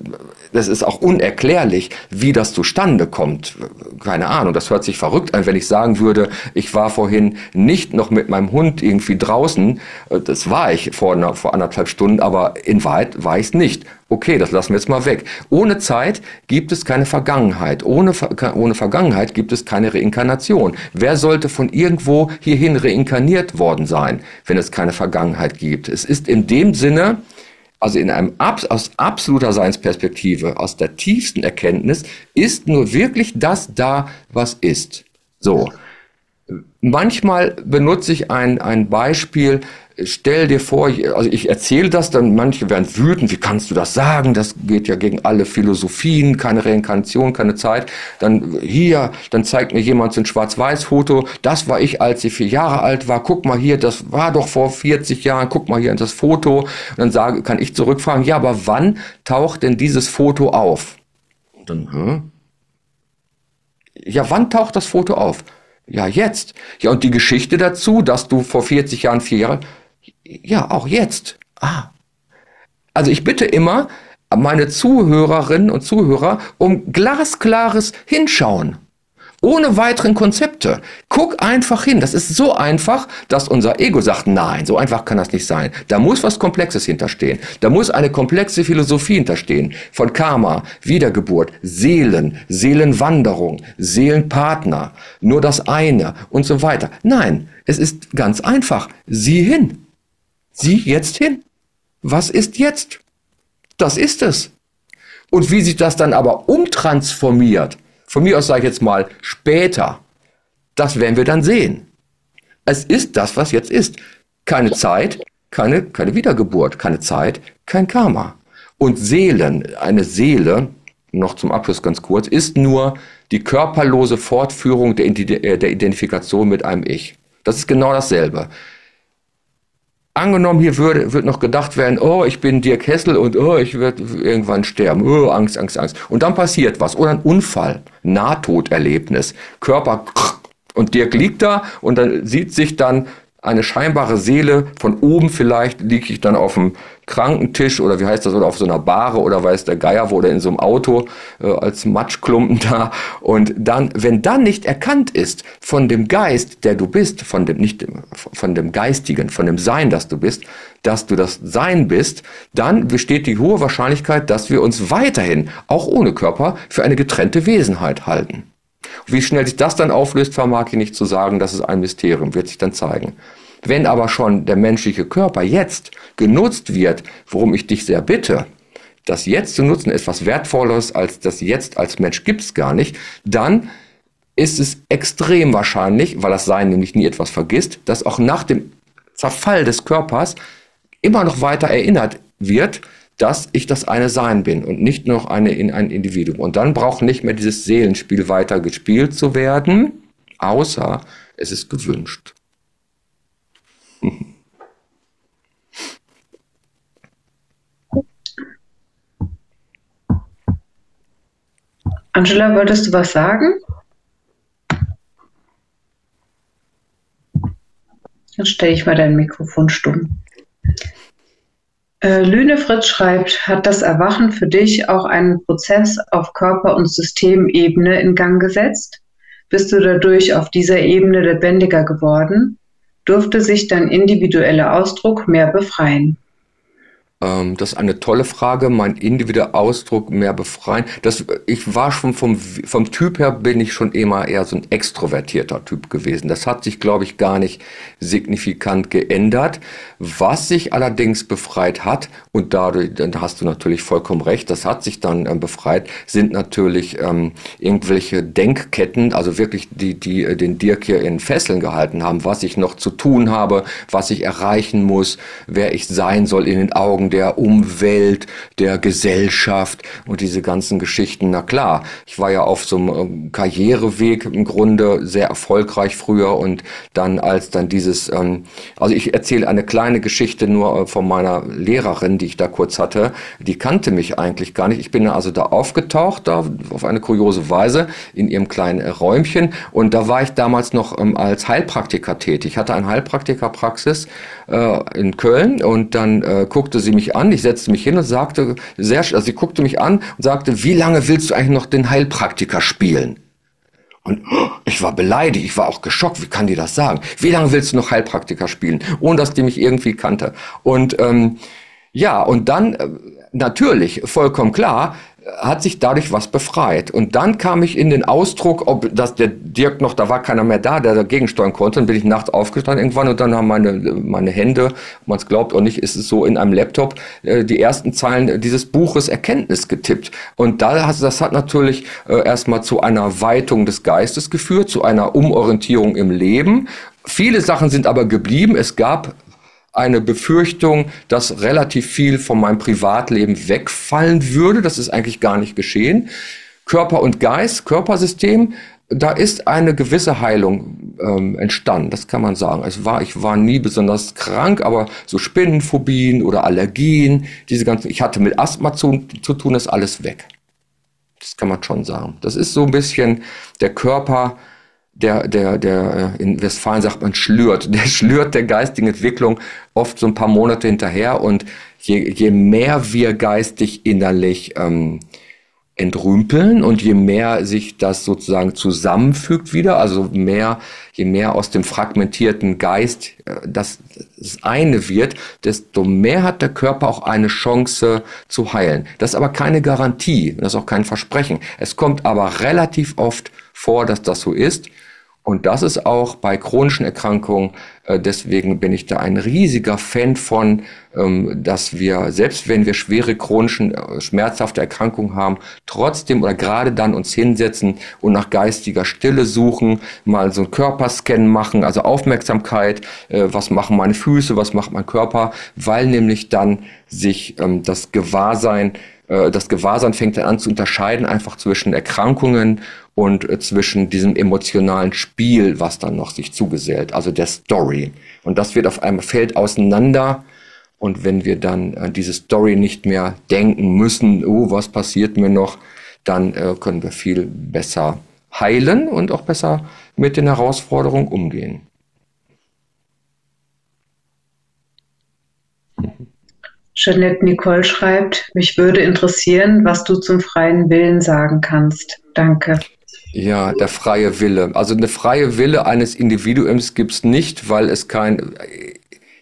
das ist auch unerklärlich, wie das zustande kommt. Keine Ahnung, das hört sich verrückt an, wenn ich sagen würde, ich war vorhin nicht noch mit meinem Hund irgendwie draußen. Äh, das war ich vor, einer, vor anderthalb Stunden, aber in Wahrheit war ich es nicht. Okay, das lassen wir jetzt mal weg. Ohne Zeit gibt es keine Vergangenheit. Ohne, ohne Vergangenheit gibt es keine Reinkarnation. Wer sollte von irgendwo hierhin reinkarniert worden sein, wenn es keine Vergangenheit gibt? Es ist in dem Sinne, also in einem aus absoluter Seinsperspektive, aus der tiefsten Erkenntnis, ist nur wirklich das da, was ist. So. Manchmal benutze ich ein, ein Beispiel, stell dir vor, also ich erzähle das, dann manche werden wütend, wie kannst du das sagen? Das geht ja gegen alle Philosophien, keine Reinkarnation, keine Zeit. Dann hier, dann zeigt mir jemand so ein Schwarz-Weiß-Foto, das war ich, als ich vier Jahre alt war, guck mal hier, das war doch vor 40 Jahren, guck mal hier in das Foto. Und dann sage, kann ich zurückfragen, ja, aber wann taucht denn dieses Foto auf? Und dann, hm? Ja, wann taucht das Foto auf? Ja, jetzt. Ja, und die Geschichte dazu, dass du vor 40 Jahren, vier Jahre, ja, auch jetzt. Ah. Also ich bitte immer meine Zuhörerinnen und Zuhörer um glasklares Hinschauen. Ohne weiteren Konzepte. Guck einfach hin. Das ist so einfach, dass unser Ego sagt, nein, so einfach kann das nicht sein. Da muss was Komplexes hinterstehen. Da muss eine komplexe Philosophie hinterstehen. Von Karma, Wiedergeburt, Seelen, Seelenwanderung, Seelenpartner, nur das eine und so weiter. Nein, es ist ganz einfach. Sieh hin. Sieh jetzt hin. Was ist jetzt? Das ist es. Und wie sich das dann aber umtransformiert, von mir aus sage ich jetzt mal später, das werden wir dann sehen. Es ist das, was jetzt ist. Keine Zeit, keine, keine Wiedergeburt, keine Zeit, kein Karma. Und Seelen, eine Seele, noch zum Abschluss ganz kurz, ist nur die körperlose Fortführung der, der Identifikation mit einem Ich. Das ist genau dasselbe angenommen, hier würde, wird noch gedacht werden, oh, ich bin Dirk Hessel und oh, ich werde irgendwann sterben. Oh, Angst, Angst, Angst. Und dann passiert was. Oder ein Unfall, Nahtoderlebnis, Körper und Dirk liegt da und dann sieht sich dann eine scheinbare Seele von oben vielleicht liege ich dann auf dem Krankentisch oder wie heißt das, oder auf so einer Bahre oder weiß der Geier wo oder in so einem Auto äh, als Matschklumpen da. Und dann, wenn dann nicht erkannt ist von dem Geist, der du bist, von dem, nicht von dem Geistigen, von dem Sein, das du bist, dass du das Sein bist, dann besteht die hohe Wahrscheinlichkeit, dass wir uns weiterhin, auch ohne Körper, für eine getrennte Wesenheit halten. Wie schnell sich das dann auflöst, vermag ich nicht zu sagen, das ist ein Mysterium, wird sich dann zeigen. Wenn aber schon der menschliche Körper jetzt genutzt wird, worum ich dich sehr bitte, das Jetzt zu nutzen, ist was Wertvolles als das Jetzt als Mensch gibt es gar nicht, dann ist es extrem wahrscheinlich, weil das Sein nämlich nie etwas vergisst, dass auch nach dem Zerfall des Körpers immer noch weiter erinnert wird, dass ich das eine Sein bin und nicht noch eine in ein Individuum. Und dann braucht nicht mehr dieses Seelenspiel weiter gespielt zu werden, außer es ist gewünscht. Angela, wolltest du was sagen? Dann stelle ich mal dein Mikrofon stumm. Äh, Lüne Fritz schreibt, hat das Erwachen für dich auch einen Prozess auf Körper- und Systemebene in Gang gesetzt? Bist du dadurch auf dieser Ebene lebendiger geworden? Durfte sich dein individueller Ausdruck mehr befreien? Ähm, das ist eine tolle Frage, mein individueller Ausdruck mehr befreien. Das, ich war schon vom, vom Typ her, bin ich schon immer eher so ein extrovertierter Typ gewesen. Das hat sich, glaube ich, gar nicht signifikant geändert. Was sich allerdings befreit hat, und dadurch, da hast du natürlich vollkommen recht, das hat sich dann ähm, befreit, sind natürlich ähm, irgendwelche Denkketten, also wirklich die, die äh, den Dirk hier in Fesseln gehalten haben, was ich noch zu tun habe, was ich erreichen muss, wer ich sein soll in den Augen der Umwelt, der Gesellschaft und diese ganzen Geschichten. Na klar, ich war ja auf so einem ähm, Karriereweg im Grunde sehr erfolgreich früher und dann als dann dieses, ähm, also ich erzähle eine kleine Geschichte nur äh, von meiner Lehrerin, die ich da kurz hatte, die kannte mich eigentlich gar nicht. Ich bin also da aufgetaucht, da auf eine kuriose Weise in ihrem kleinen äh, Räumchen und da war ich damals noch ähm, als Heilpraktiker tätig. Ich hatte eine Heilpraktikerpraxis äh, in Köln und dann äh, guckte sie mich an, ich setzte mich hin und sagte, sehr, also sie guckte mich an und sagte, wie lange willst du eigentlich noch den Heilpraktiker spielen? Und ich war beleidigt, ich war auch geschockt, wie kann die das sagen? Wie lange willst du noch Heilpraktiker spielen? Ohne dass die mich irgendwie kannte. Und ähm, ja, und dann äh, natürlich, vollkommen klar, hat sich dadurch was befreit. Und dann kam ich in den Ausdruck, ob das der Dirk noch, da war keiner mehr da, der dagegen steuern konnte. Dann bin ich nachts aufgestanden irgendwann und dann haben meine, meine Hände, man es glaubt oder nicht, ist es so in einem Laptop, äh, die ersten Zeilen dieses Buches Erkenntnis getippt. Und da, das hat natürlich äh, erstmal zu einer Weitung des Geistes geführt, zu einer Umorientierung im Leben. Viele Sachen sind aber geblieben. Es gab eine Befürchtung, dass relativ viel von meinem Privatleben wegfallen würde. Das ist eigentlich gar nicht geschehen. Körper und Geist, Körpersystem, da ist eine gewisse Heilung ähm, entstanden, das kann man sagen. Es war, ich war nie besonders krank, aber so Spinnenphobien oder Allergien, diese ganzen, ich hatte mit Asthma zu, zu tun, ist alles weg. Das kann man schon sagen. Das ist so ein bisschen der Körper, der, der, der, äh, in Westfalen sagt man schlürt, der schlürt der geistigen Entwicklung oft so ein paar Monate hinterher und je, je mehr wir geistig innerlich ähm, entrümpeln und je mehr sich das sozusagen zusammenfügt wieder, also mehr, je mehr aus dem fragmentierten Geist äh, das, das eine wird, desto mehr hat der Körper auch eine Chance zu heilen. Das ist aber keine Garantie, das ist auch kein Versprechen. Es kommt aber relativ oft vor, dass das so ist. Und das ist auch bei chronischen Erkrankungen, äh, deswegen bin ich da ein riesiger Fan von, ähm, dass wir, selbst wenn wir schwere chronischen, äh, schmerzhafte Erkrankungen haben, trotzdem oder gerade dann uns hinsetzen und nach geistiger Stille suchen, mal so einen Körperscan machen, also Aufmerksamkeit, äh, was machen meine Füße, was macht mein Körper, weil nämlich dann sich ähm, das Gewahrsein das Gewahrsein fängt dann an zu unterscheiden, einfach zwischen Erkrankungen und äh, zwischen diesem emotionalen Spiel, was dann noch sich zugesellt, also der Story. Und das wird auf einmal fällt auseinander. Und wenn wir dann äh, diese Story nicht mehr denken müssen, oh, was passiert mir noch, dann äh, können wir viel besser heilen und auch besser mit den Herausforderungen umgehen. Jeanette Nicole schreibt, mich würde interessieren, was du zum freien Willen sagen kannst. Danke. Ja, der freie Wille. Also eine freie Wille eines Individuums gibt es nicht, weil es kein,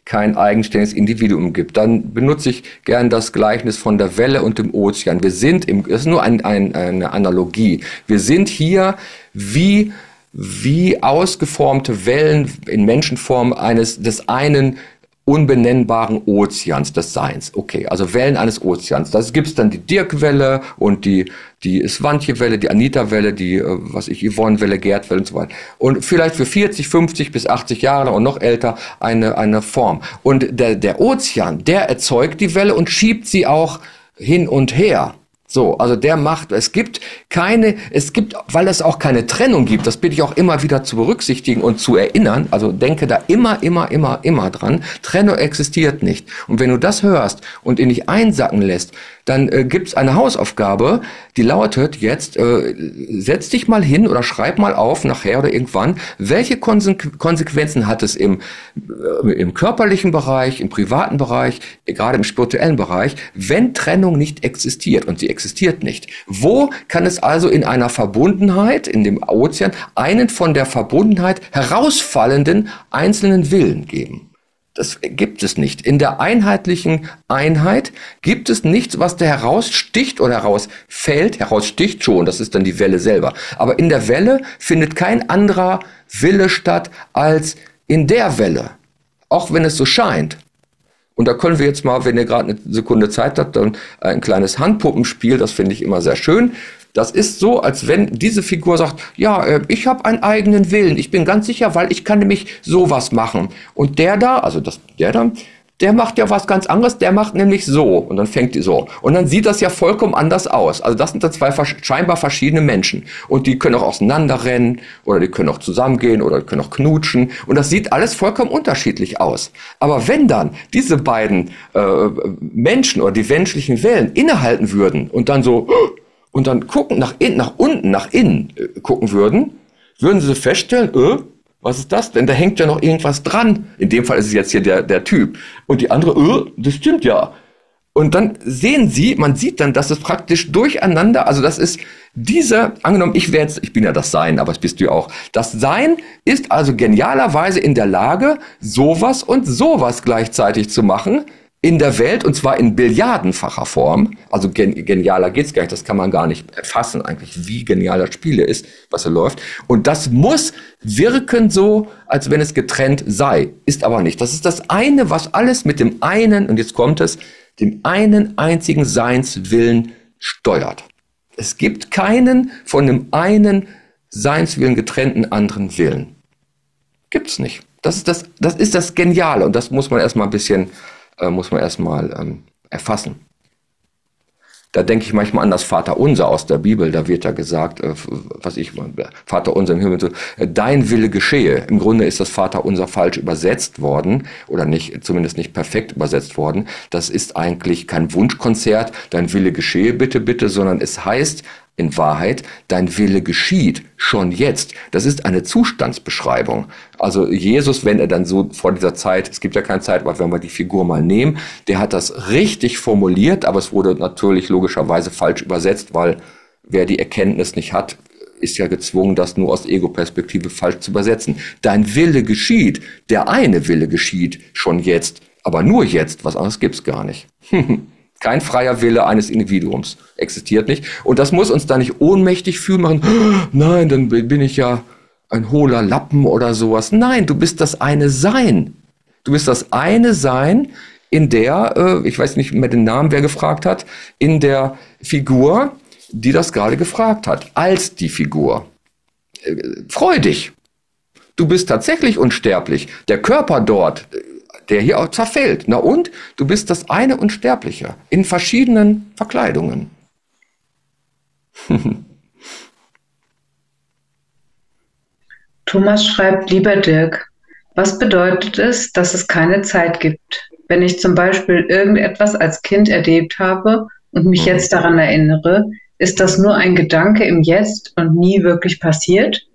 kein eigenständiges Individuum gibt. Dann benutze ich gern das Gleichnis von der Welle und dem Ozean. Wir sind im, das ist nur ein, ein, eine Analogie. Wir sind hier wie, wie ausgeformte Wellen in Menschenform eines, des einen unbenennbaren Ozeans des Seins. Okay, also Wellen eines Ozeans. Das gibt's dann die Dirkwelle und die, die Swantje-Welle, die Anita-Welle, die, äh, was ich, Yvonne-Welle, Gerd-Welle und so weiter. Und vielleicht für 40, 50 bis 80 Jahre und noch älter eine, eine Form. Und der, der Ozean, der erzeugt die Welle und schiebt sie auch hin und her. So, also der macht, es gibt keine, es gibt, weil es auch keine Trennung gibt, das bitte ich auch immer wieder zu berücksichtigen und zu erinnern, also denke da immer, immer, immer, immer dran, Trennung existiert nicht. Und wenn du das hörst und ihn nicht einsacken lässt, dann äh, gibt es eine Hausaufgabe, die lautet jetzt, äh, setz dich mal hin oder schreib mal auf, nachher oder irgendwann, welche Konsequ Konsequenzen hat es im, äh, im körperlichen Bereich, im privaten Bereich, gerade im spirituellen Bereich, wenn Trennung nicht existiert und sie existiert nicht. Wo kann es also in einer Verbundenheit, in dem Ozean, einen von der Verbundenheit herausfallenden einzelnen Willen geben? Das gibt es nicht. In der einheitlichen Einheit gibt es nichts, was da heraussticht oder herausfällt. Heraussticht schon, das ist dann die Welle selber. Aber in der Welle findet kein anderer Wille statt als in der Welle. Auch wenn es so scheint. Und da können wir jetzt mal, wenn ihr gerade eine Sekunde Zeit habt, dann ein kleines Handpuppenspiel, das finde ich immer sehr schön. Das ist so, als wenn diese Figur sagt, ja, äh, ich habe einen eigenen Willen, ich bin ganz sicher, weil ich kann nämlich sowas machen. Und der da, also das, der da, der macht ja was ganz anderes, der macht nämlich so und dann fängt die so. Und dann sieht das ja vollkommen anders aus. Also das sind dann zwei scheinbar verschiedene Menschen. Und die können auch auseinanderrennen oder die können auch zusammengehen oder die können auch knutschen. Und das sieht alles vollkommen unterschiedlich aus. Aber wenn dann diese beiden äh, Menschen oder die menschlichen Wellen innehalten würden und dann so und dann gucken nach innen, nach unten, nach innen äh, gucken würden, würden sie feststellen, äh, was ist das denn? Da hängt ja noch irgendwas dran. In dem Fall ist es jetzt hier der, der Typ. Und die andere, äh, das stimmt ja. Und dann sehen Sie, man sieht dann, dass es praktisch durcheinander, also das ist diese, angenommen, ich wäre jetzt, ich bin ja das Sein, aber das bist du ja auch. Das Sein ist also genialerweise in der Lage, sowas und sowas gleichzeitig zu machen in der Welt und zwar in billiardenfacher Form. Also gen genialer geht's gar nicht, das kann man gar nicht erfassen eigentlich, wie genial das Spiel ist, was da läuft. Und das muss wirken so, als wenn es getrennt sei, ist aber nicht. Das ist das eine, was alles mit dem einen, und jetzt kommt es, dem einen einzigen Seinswillen steuert. Es gibt keinen von dem einen Seinswillen getrennten anderen Willen. Gibt's nicht. Das ist das, das ist das Geniale und das muss man erstmal ein bisschen äh, muss man erstmal ähm, erfassen. Da denke ich manchmal an das Vaterunser aus der Bibel. Da wird ja gesagt, äh, was ich, Vaterunser im Himmel, so, äh, dein Wille geschehe. Im Grunde ist das Vaterunser falsch übersetzt worden oder nicht, zumindest nicht perfekt übersetzt worden. Das ist eigentlich kein Wunschkonzert, dein Wille geschehe bitte, bitte, sondern es heißt in Wahrheit, dein Wille geschieht schon jetzt. Das ist eine Zustandsbeschreibung. Also Jesus, wenn er dann so vor dieser Zeit, es gibt ja keine Zeit, aber wenn wir die Figur mal nehmen, der hat das richtig formuliert, aber es wurde natürlich logischerweise falsch übersetzt, weil Wer die Erkenntnis nicht hat, ist ja gezwungen, das nur aus Ego-Perspektive falsch zu übersetzen. Dein Wille geschieht, der eine Wille geschieht schon jetzt, aber nur jetzt, was anderes gibt's gar nicht. Kein freier Wille eines Individuums existiert nicht. Und das muss uns da nicht ohnmächtig fühlen, machen, nein, dann bin ich ja ein hohler Lappen oder sowas. Nein, du bist das eine Sein. Du bist das eine Sein, in der, äh, ich weiß nicht mehr den Namen, wer gefragt hat, in der Figur, die das gerade gefragt hat, als die Figur. Äh, freu dich. Du bist tatsächlich unsterblich. Der Körper dort, der hier auch zerfällt. Na und? Du bist das eine Unsterbliche in verschiedenen Verkleidungen. Thomas schreibt, lieber Dirk, was bedeutet es, dass es keine Zeit gibt? Wenn ich zum Beispiel irgendetwas als Kind erlebt habe und mich mhm. jetzt daran erinnere, ist das nur ein Gedanke im Jetzt und nie wirklich passiert?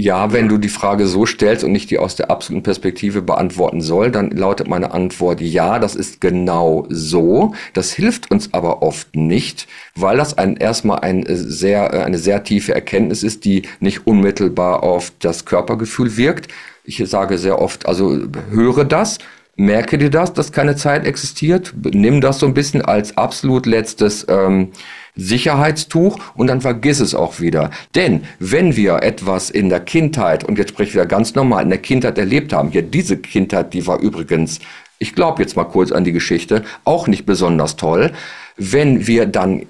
Ja, wenn du die Frage so stellst und nicht die aus der absoluten Perspektive beantworten soll, dann lautet meine Antwort ja, das ist genau so. Das hilft uns aber oft nicht, weil das ein, erstmal ein sehr, eine sehr tiefe Erkenntnis ist, die nicht unmittelbar auf das Körpergefühl wirkt. Ich sage sehr oft, also höre das, merke dir das, dass keine Zeit existiert, nimm das so ein bisschen als absolut letztes ähm, Sicherheitstuch und dann vergiss es auch wieder. Denn wenn wir etwas in der Kindheit, und jetzt spreche ich wieder ganz normal, in der Kindheit erlebt haben, ja diese Kindheit, die war übrigens, ich glaube jetzt mal kurz an die Geschichte, auch nicht besonders toll, wenn wir dann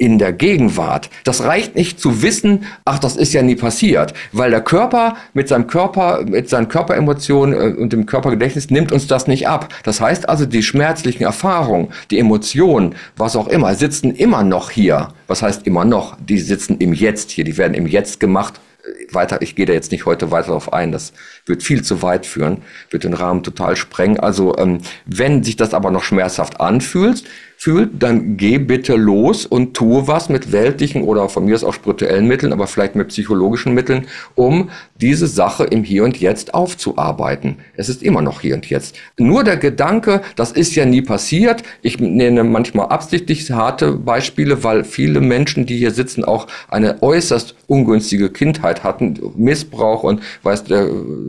in der Gegenwart. Das reicht nicht zu wissen, ach, das ist ja nie passiert, weil der Körper mit seinem Körper, mit seinen Körperemotionen äh, und dem Körpergedächtnis nimmt uns das nicht ab. Das heißt also, die schmerzlichen Erfahrungen, die Emotionen, was auch immer, sitzen immer noch hier. Was heißt immer noch? Die sitzen im Jetzt hier, die werden im Jetzt gemacht. Äh, weiter, ich gehe da jetzt nicht heute weiter darauf ein, das wird viel zu weit führen, wird den Rahmen total sprengen. Also ähm, wenn sich das aber noch schmerzhaft anfühlt, fühlt, dann geh bitte los und tue was mit weltlichen oder von mir aus auch spirituellen Mitteln, aber vielleicht mit psychologischen Mitteln, um diese Sache im Hier und Jetzt aufzuarbeiten. Es ist immer noch hier und jetzt. Nur der Gedanke, das ist ja nie passiert. Ich nenne manchmal absichtlich harte Beispiele, weil viele Menschen, die hier sitzen, auch eine äußerst ungünstige Kindheit hatten, Missbrauch und weiß der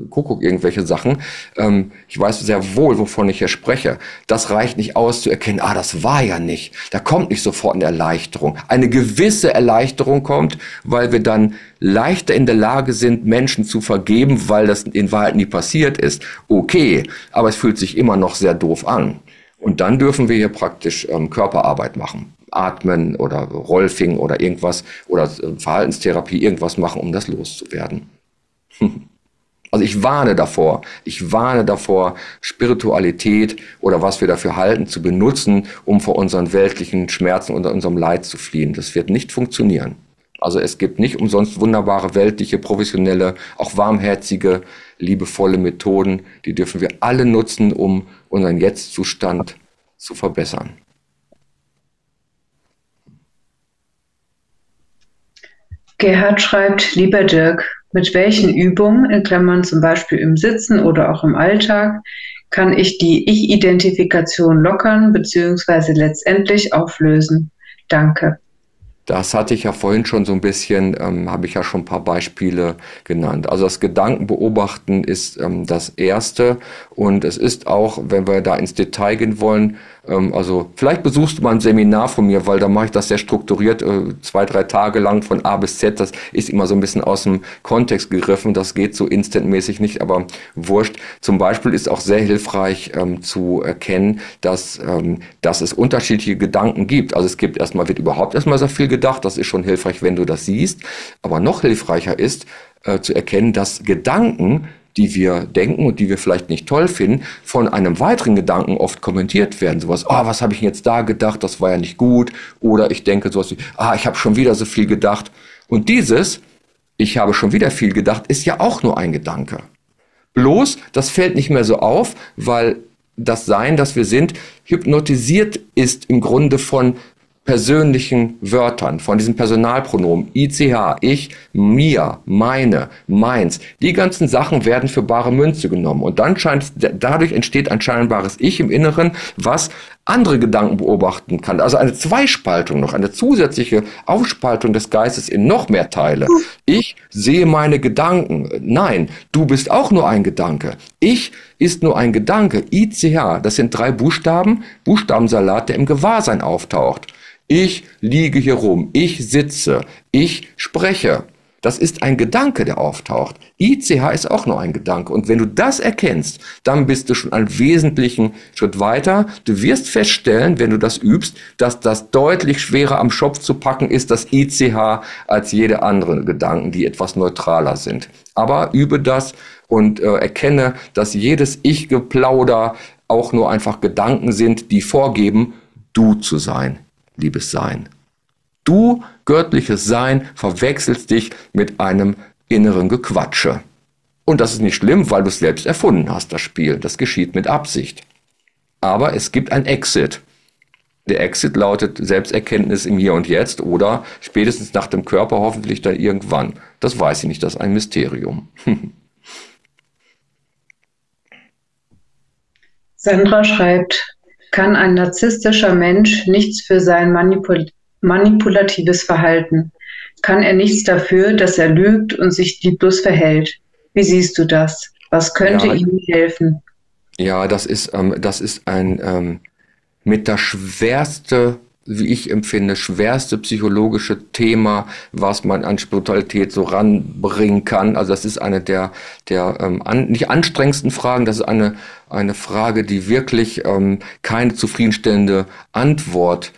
Kuckuck irgendwelche Sachen. Ähm, ich weiß sehr wohl, wovon ich hier spreche. Das reicht nicht aus zu erkennen, ah, das war ja nicht. Da kommt nicht sofort eine Erleichterung. Eine gewisse Erleichterung kommt, weil wir dann leichter in der Lage sind, Menschen zu vergeben, weil das in Wahrheit nie passiert ist. Okay, aber es fühlt sich immer noch sehr doof an. Und dann dürfen wir hier praktisch ähm, Körperarbeit machen. Atmen oder Rolfing oder irgendwas oder äh, Verhaltenstherapie, irgendwas machen, um das loszuwerden. Also ich warne davor, ich warne davor, Spiritualität oder was wir dafür halten, zu benutzen, um vor unseren weltlichen Schmerzen und unserem Leid zu fliehen. Das wird nicht funktionieren. Also es gibt nicht umsonst wunderbare, weltliche, professionelle, auch warmherzige, liebevolle Methoden. Die dürfen wir alle nutzen, um unseren Jetztzustand zu verbessern. Gerhard schreibt, lieber Dirk, mit welchen Übungen, in Klammern zum Beispiel im Sitzen oder auch im Alltag, kann ich die Ich-Identifikation lockern bzw. letztendlich auflösen? Danke. Das hatte ich ja vorhin schon so ein bisschen, ähm, habe ich ja schon ein paar Beispiele genannt. Also das Gedankenbeobachten ist ähm, das Erste und es ist auch, wenn wir da ins Detail gehen wollen, also vielleicht besuchst du mal ein Seminar von mir, weil da mache ich das sehr strukturiert, äh, zwei, drei Tage lang von A bis Z. Das ist immer so ein bisschen aus dem Kontext gegriffen. Das geht so instantmäßig nicht, aber wurscht. Zum Beispiel ist auch sehr hilfreich ähm, zu erkennen, dass, ähm, dass es unterschiedliche Gedanken gibt. Also es gibt erstmal, wird überhaupt erstmal sehr viel gedacht. Das ist schon hilfreich, wenn du das siehst. Aber noch hilfreicher ist, äh, zu erkennen, dass Gedanken die wir denken und die wir vielleicht nicht toll finden, von einem weiteren Gedanken oft kommentiert werden. Sowas, oh, was habe ich jetzt da gedacht, das war ja nicht gut. Oder ich denke sowas wie, ah, ich habe schon wieder so viel gedacht. Und dieses, ich habe schon wieder viel gedacht, ist ja auch nur ein Gedanke. Bloß, das fällt nicht mehr so auf, weil das Sein, das wir sind, hypnotisiert ist im Grunde von persönlichen Wörtern, von diesen Personalpronomen, ICH, ich, mir, meine, meins, die ganzen Sachen werden für bare Münze genommen. Und dann scheint, dadurch entsteht ein scheinbares Ich im Inneren, was andere Gedanken beobachten kann. Also eine Zweispaltung noch, eine zusätzliche Aufspaltung des Geistes in noch mehr Teile. Ich sehe meine Gedanken. Nein, du bist auch nur ein Gedanke. Ich ist nur ein Gedanke. ICH, das sind drei Buchstaben, Buchstabensalat, der im Gewahrsein auftaucht. Ich liege hier rum, ich sitze, ich spreche. Das ist ein Gedanke, der auftaucht. ICH ist auch nur ein Gedanke. Und wenn du das erkennst, dann bist du schon einen wesentlichen Schritt weiter. Du wirst feststellen, wenn du das übst, dass das deutlich schwerer am Schopf zu packen ist, das ICH, als jede andere Gedanken, die etwas neutraler sind. Aber übe das und äh, erkenne, dass jedes Ich-Geplauder auch nur einfach Gedanken sind, die vorgeben, du zu sein, liebes Sein. Du, göttliches Sein, verwechselst dich mit einem inneren Gequatsche. Und das ist nicht schlimm, weil du es selbst erfunden hast, das Spiel. Das geschieht mit Absicht. Aber es gibt ein Exit. Der Exit lautet Selbsterkenntnis im Hier und Jetzt oder spätestens nach dem Körper hoffentlich dann irgendwann. Das weiß ich nicht, das ist ein Mysterium. Sandra schreibt, kann ein narzisstischer Mensch nichts für sein Manipul manipulatives Verhalten? Kann er nichts dafür, dass er lügt und sich lieblos verhält? Wie siehst du das? Was könnte ja, ihm helfen? Ja, das ist, ähm, das ist ein ähm, mit das schwerste wie ich empfinde, schwerste psychologische Thema, was man an Spiritualität so ranbringen kann. Also das ist eine der, der ähm, an, nicht anstrengendsten Fragen, das ist eine, eine Frage, die wirklich ähm, keine zufriedenstellende Antwort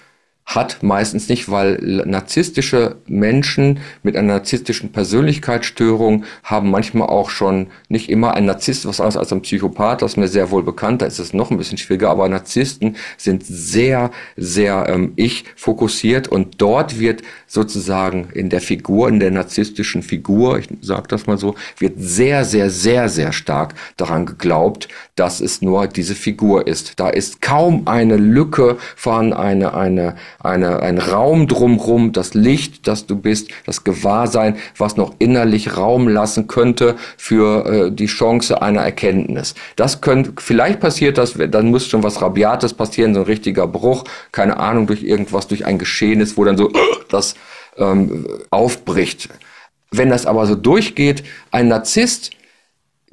hat meistens nicht, weil narzisstische Menschen mit einer narzisstischen Persönlichkeitsstörung haben manchmal auch schon nicht immer ein Narzisst, was anderes als ein Psychopath, das ist mir sehr wohl bekannt, da ist es noch ein bisschen schwieriger, aber Narzissten sind sehr, sehr ähm, ich fokussiert und dort wird sozusagen in der Figur, in der narzisstischen Figur, ich sage das mal so, wird sehr, sehr, sehr, sehr stark daran geglaubt, dass es nur diese Figur ist. Da ist kaum eine Lücke von eine, eine, eine, ein Raum drumrum, das Licht, das du bist, das Gewahrsein, was noch innerlich Raum lassen könnte für äh, die Chance einer Erkenntnis. Das könnte, vielleicht passiert das, dann muss schon was Rabiates passieren, so ein richtiger Bruch, keine Ahnung, durch irgendwas, durch ein Geschehnis, wo dann so das ähm, aufbricht. Wenn das aber so durchgeht, ein Narzisst,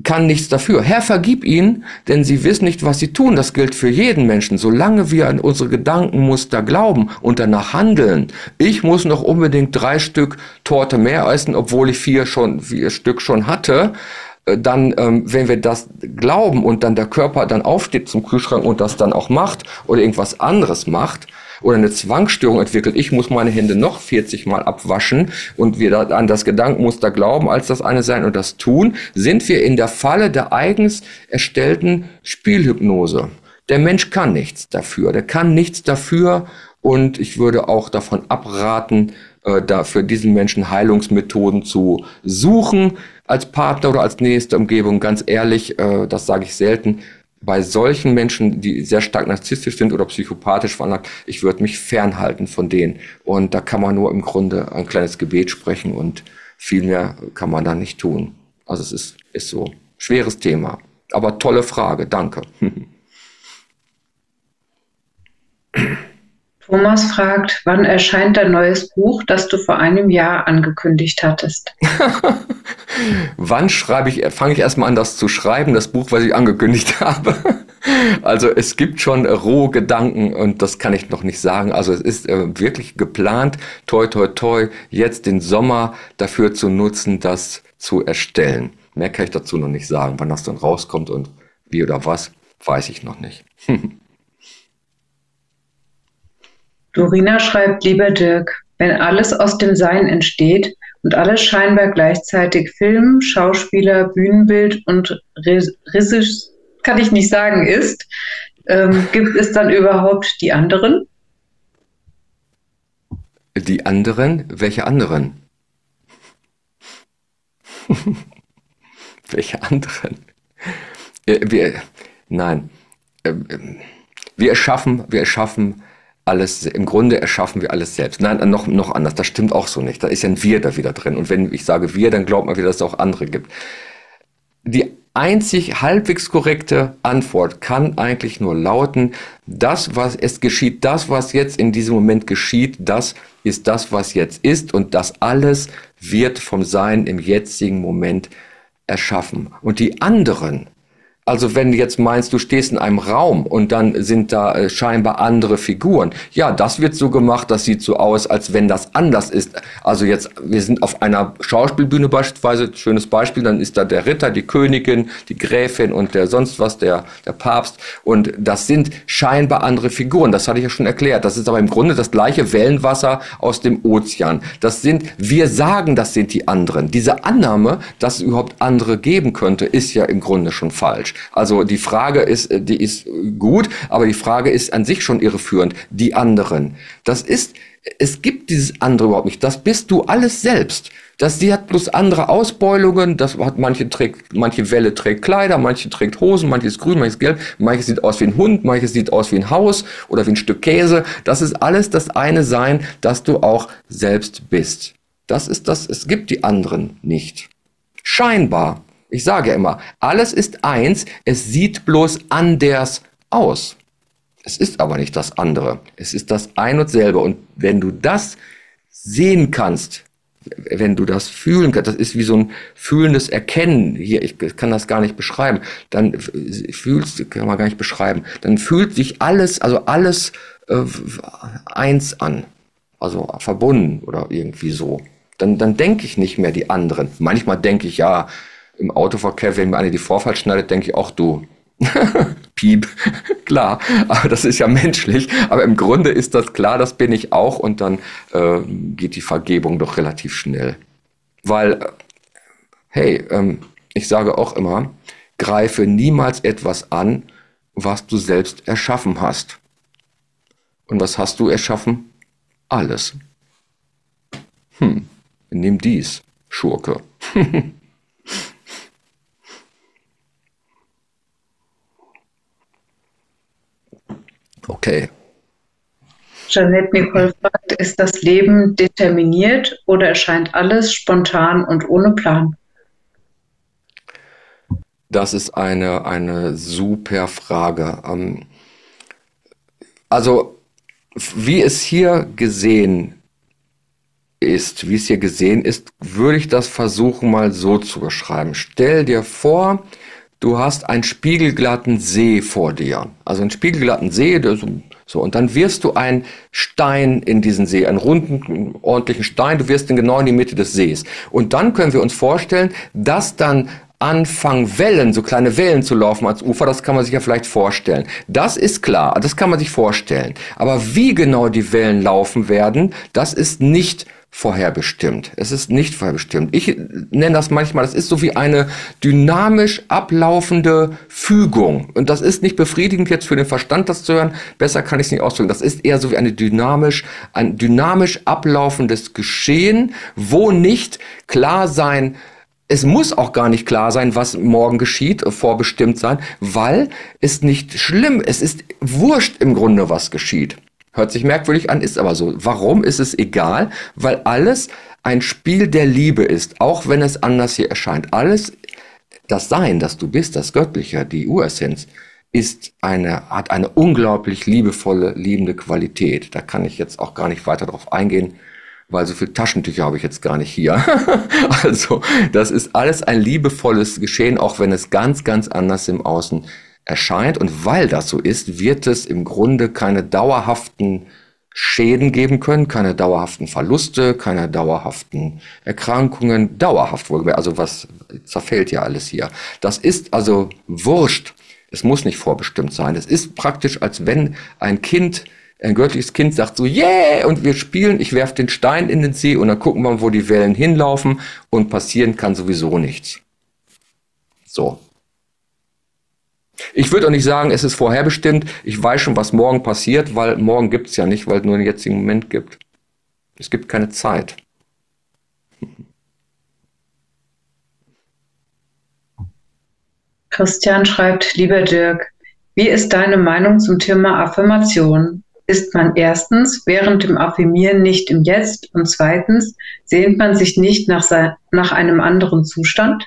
kann nichts dafür. Herr, vergib ihnen, denn sie wissen nicht, was sie tun. Das gilt für jeden Menschen. Solange wir an unsere Gedankenmuster glauben und danach handeln. Ich muss noch unbedingt drei Stück Torte mehr essen, obwohl ich vier schon, vier Stück schon hatte. Äh, dann, ähm, wenn wir das glauben und dann der Körper dann aufsteht zum Kühlschrank und das dann auch macht oder irgendwas anderes macht, oder eine Zwangsstörung entwickelt, ich muss meine Hände noch 40 Mal abwaschen und wir an das Gedankenmuster glauben, als das eine sein und das tun, sind wir in der Falle der eigens erstellten Spielhypnose. Der Mensch kann nichts dafür, der kann nichts dafür und ich würde auch davon abraten, äh, da für diesen Menschen Heilungsmethoden zu suchen als Partner oder als nächste Umgebung. Ganz ehrlich, äh, das sage ich selten, bei solchen Menschen, die sehr stark narzisstisch sind oder psychopathisch veranlagt, ich würde mich fernhalten von denen. Und da kann man nur im Grunde ein kleines Gebet sprechen und viel mehr kann man da nicht tun. Also es ist, ist so. Schweres Thema. Aber tolle Frage. Danke. Thomas fragt, wann erscheint dein neues Buch, das du vor einem Jahr angekündigt hattest? wann schreibe ich, fange ich erstmal an, das zu schreiben, das Buch, was ich angekündigt habe. Also es gibt schon rohe Gedanken und das kann ich noch nicht sagen. Also es ist äh, wirklich geplant, toi toi toi, jetzt den Sommer dafür zu nutzen, das zu erstellen. Mehr kann ich dazu noch nicht sagen. Wann das dann rauskommt und wie oder was, weiß ich noch nicht. Dorina schreibt, lieber Dirk, wenn alles aus dem Sein entsteht und alles scheinbar gleichzeitig Film, Schauspieler, Bühnenbild und Regisseur, kann ich nicht sagen, ist, ähm, gibt es dann überhaupt die anderen? Die anderen? Welche anderen? Welche anderen? Wir, nein. Ähm, wir erschaffen, wir erschaffen alles, im Grunde erschaffen wir alles selbst. Nein, noch, noch anders, das stimmt auch so nicht. Da ist ja ein Wir da wieder drin. Und wenn ich sage wir, dann glaubt man wieder, dass es auch andere gibt. Die einzig halbwegs korrekte Antwort kann eigentlich nur lauten, das, was es geschieht, das, was jetzt in diesem Moment geschieht, das ist das, was jetzt ist und das alles wird vom Sein im jetzigen Moment erschaffen. Und die anderen, also wenn du jetzt meinst, du stehst in einem Raum und dann sind da äh, scheinbar andere Figuren. Ja, das wird so gemacht, das sieht so aus, als wenn das anders ist. Also jetzt, wir sind auf einer Schauspielbühne beispielsweise, schönes Beispiel, dann ist da der Ritter, die Königin, die Gräfin und der sonst was, der, der Papst. Und das sind scheinbar andere Figuren, das hatte ich ja schon erklärt. Das ist aber im Grunde das gleiche Wellenwasser aus dem Ozean. Das sind, wir sagen, das sind die anderen. Diese Annahme, dass es überhaupt andere geben könnte, ist ja im Grunde schon falsch. Also die Frage ist, äh, die ist gut, aber die Frage ist an sich schon irreführend. Die anderen. Das ist, es gibt dieses andere überhaupt nicht. Das bist du alles selbst. Das, die hat bloß andere Ausbeulungen. Das hat manche trägt, manche Welle trägt Kleider, manche trägt Hosen, manche ist grün, manche ist gelb, manche sieht aus wie ein Hund, manche sieht aus wie ein Haus oder wie ein Stück Käse. Das ist alles das eine Sein, das du auch selbst bist. Das ist das, es gibt die anderen nicht. Scheinbar ich sage immer, alles ist eins, es sieht bloß anders aus. Es ist aber nicht das andere. Es ist das ein und selbe. Und wenn du das sehen kannst, wenn du das fühlen kannst, das ist wie so ein fühlendes Erkennen. Hier, ich kann das gar nicht beschreiben. Dann fühlst, kann man gar nicht beschreiben. Dann fühlt sich alles, also alles äh, eins an. Also verbunden oder irgendwie so. Dann, dann denke ich nicht mehr die anderen. Manchmal denke ich, ja, im Autoverkehr, wenn mir einer die Vorfahrt schneidet, denke ich auch du. Piep, klar, aber das ist ja menschlich. Aber im Grunde ist das klar, das bin ich auch und dann äh, geht die Vergebung doch relativ schnell. Weil, hey, ähm, ich sage auch immer, greife niemals etwas an, was du selbst erschaffen hast. Und was hast du erschaffen? Alles. Hm, nimm dies, Schurke. Okay. Jeanette Nicole fragt, ist das Leben determiniert oder erscheint alles spontan und ohne Plan? Das ist eine, eine super Frage. Ähm, also, wie es hier gesehen ist, wie es hier gesehen ist, würde ich das versuchen mal so zu beschreiben. Stell dir vor, du hast einen spiegelglatten See vor dir. Also einen spiegelglatten See, so, so, und dann wirfst du einen Stein in diesen See, einen runden, ordentlichen Stein, du wirfst ihn genau in die Mitte des Sees. Und dann können wir uns vorstellen, dass dann anfangen Wellen, so kleine Wellen zu laufen als Ufer, das kann man sich ja vielleicht vorstellen. Das ist klar, das kann man sich vorstellen. Aber wie genau die Wellen laufen werden, das ist nicht vorherbestimmt. Es ist nicht vorherbestimmt. Ich nenne das manchmal, das ist so wie eine dynamisch ablaufende Fügung. Und das ist nicht befriedigend jetzt für den Verstand, das zu hören. Besser kann ich es nicht ausdrücken. Das ist eher so wie eine dynamisch, ein dynamisch ablaufendes Geschehen, wo nicht klar sein es muss auch gar nicht klar sein, was morgen geschieht, vorbestimmt sein, weil es nicht schlimm, es ist wurscht im Grunde, was geschieht. Hört sich merkwürdig an, ist aber so. Warum ist es egal? Weil alles ein Spiel der Liebe ist, auch wenn es anders hier erscheint. Alles, das Sein, das du bist, das Göttliche, die Uressenz, ist eine, hat eine unglaublich liebevolle, liebende Qualität. Da kann ich jetzt auch gar nicht weiter drauf eingehen, weil so viel Taschentücher habe ich jetzt gar nicht hier. also, das ist alles ein liebevolles Geschehen, auch wenn es ganz, ganz anders im Außen ist erscheint. Und weil das so ist, wird es im Grunde keine dauerhaften Schäden geben können, keine dauerhaften Verluste, keine dauerhaften Erkrankungen, dauerhaft wohl, also was zerfällt ja alles hier. Das ist also wurscht. Es muss nicht vorbestimmt sein. Es ist praktisch, als wenn ein Kind, ein göttliches Kind sagt so, yeah, und wir spielen, ich werfe den Stein in den See und dann gucken wir, wo die Wellen hinlaufen und passieren kann sowieso nichts. So, ich würde auch nicht sagen, es ist vorherbestimmt. Ich weiß schon, was morgen passiert, weil morgen gibt es ja nicht, weil es nur den jetzigen Moment gibt. Es gibt keine Zeit. Christian schreibt, lieber Dirk, wie ist deine Meinung zum Thema Affirmation? ist man erstens während dem Affirmieren nicht im Jetzt und zweitens sehnt man sich nicht nach, nach einem anderen Zustand?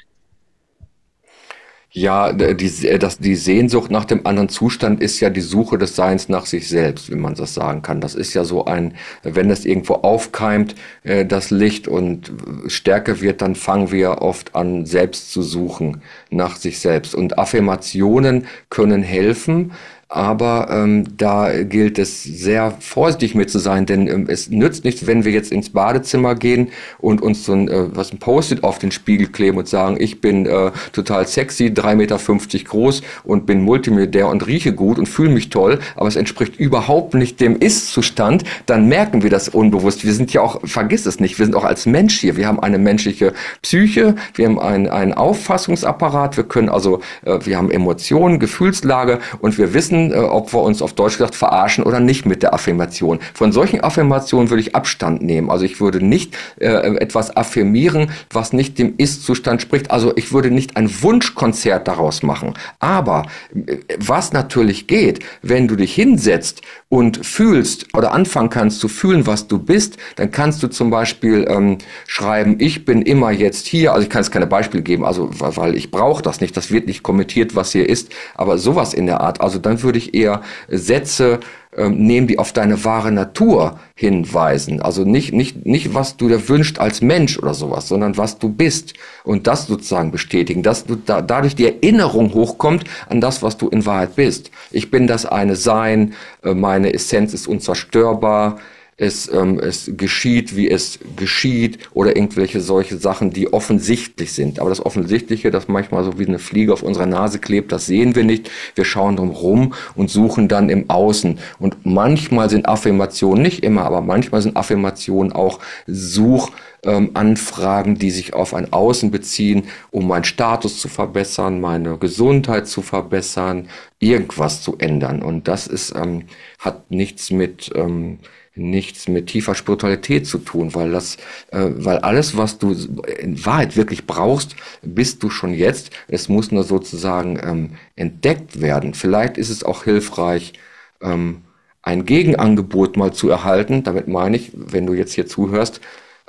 Ja, die, das, die Sehnsucht nach dem anderen Zustand ist ja die Suche des Seins nach sich selbst, wie man das sagen kann. Das ist ja so ein, wenn es irgendwo aufkeimt, äh, das Licht und stärker wird, dann fangen wir oft an, selbst zu suchen nach sich selbst. Und Affirmationen können helfen, aber ähm, da gilt es sehr vorsichtig mit zu sein, denn ähm, es nützt nichts, wenn wir jetzt ins Badezimmer gehen und uns so ein, äh, was ein Post-it auf den Spiegel kleben und sagen, ich bin äh, total sexy, 3,50 Meter groß und bin Multimilliardär und rieche gut und fühle mich toll, aber es entspricht überhaupt nicht dem Ist-Zustand, dann merken wir das unbewusst. Wir sind ja auch, vergiss es nicht, wir sind auch als Mensch hier. Wir haben eine menschliche Psyche, wir haben einen, einen Auffassungsapparat, wir können also, äh, wir haben Emotionen, Gefühlslage und wir wissen, äh, ob wir uns auf Deutsch gesagt verarschen oder nicht mit der Affirmation. Von solchen Affirmationen würde ich Abstand nehmen. Also ich würde nicht äh, etwas affirmieren, was nicht dem Ist-Zustand spricht. Also ich würde nicht ein Wunschkonzert daraus machen. Aber äh, was natürlich geht, wenn du dich hinsetzt und fühlst oder anfangen kannst zu fühlen, was du bist, dann kannst du zum Beispiel ähm, schreiben, ich bin immer jetzt hier. Also ich kann jetzt keine Beispiele geben, also weil ich brauche das nicht. Das wird nicht kommentiert, was hier ist. Aber sowas in der Art. Also dann würde ich eher Sätze nehmen, die auf deine wahre Natur hinweisen. Also nicht, nicht, nicht, was du dir wünschst als Mensch oder sowas, sondern was du bist. Und das sozusagen bestätigen, dass du da, dadurch die Erinnerung hochkommt an das, was du in Wahrheit bist. Ich bin das eine Sein, äh, meine Essenz ist unzerstörbar, es, ähm, es geschieht, wie es geschieht oder irgendwelche solche Sachen, die offensichtlich sind. Aber das Offensichtliche, das manchmal so wie eine Fliege auf unserer Nase klebt, das sehen wir nicht. Wir schauen drum rum und suchen dann im Außen. Und manchmal sind Affirmationen, nicht immer, aber manchmal sind Affirmationen auch Suchanfragen, ähm, die sich auf ein Außen beziehen, um meinen Status zu verbessern, meine Gesundheit zu verbessern, irgendwas zu ändern. Und das ist, ähm, hat nichts mit, ähm, nichts mit tiefer Spiritualität zu tun, weil das, äh, weil alles, was du in Wahrheit wirklich brauchst, bist du schon jetzt. Es muss nur sozusagen ähm, entdeckt werden. Vielleicht ist es auch hilfreich, ähm, ein Gegenangebot mal zu erhalten. Damit meine ich, wenn du jetzt hier zuhörst,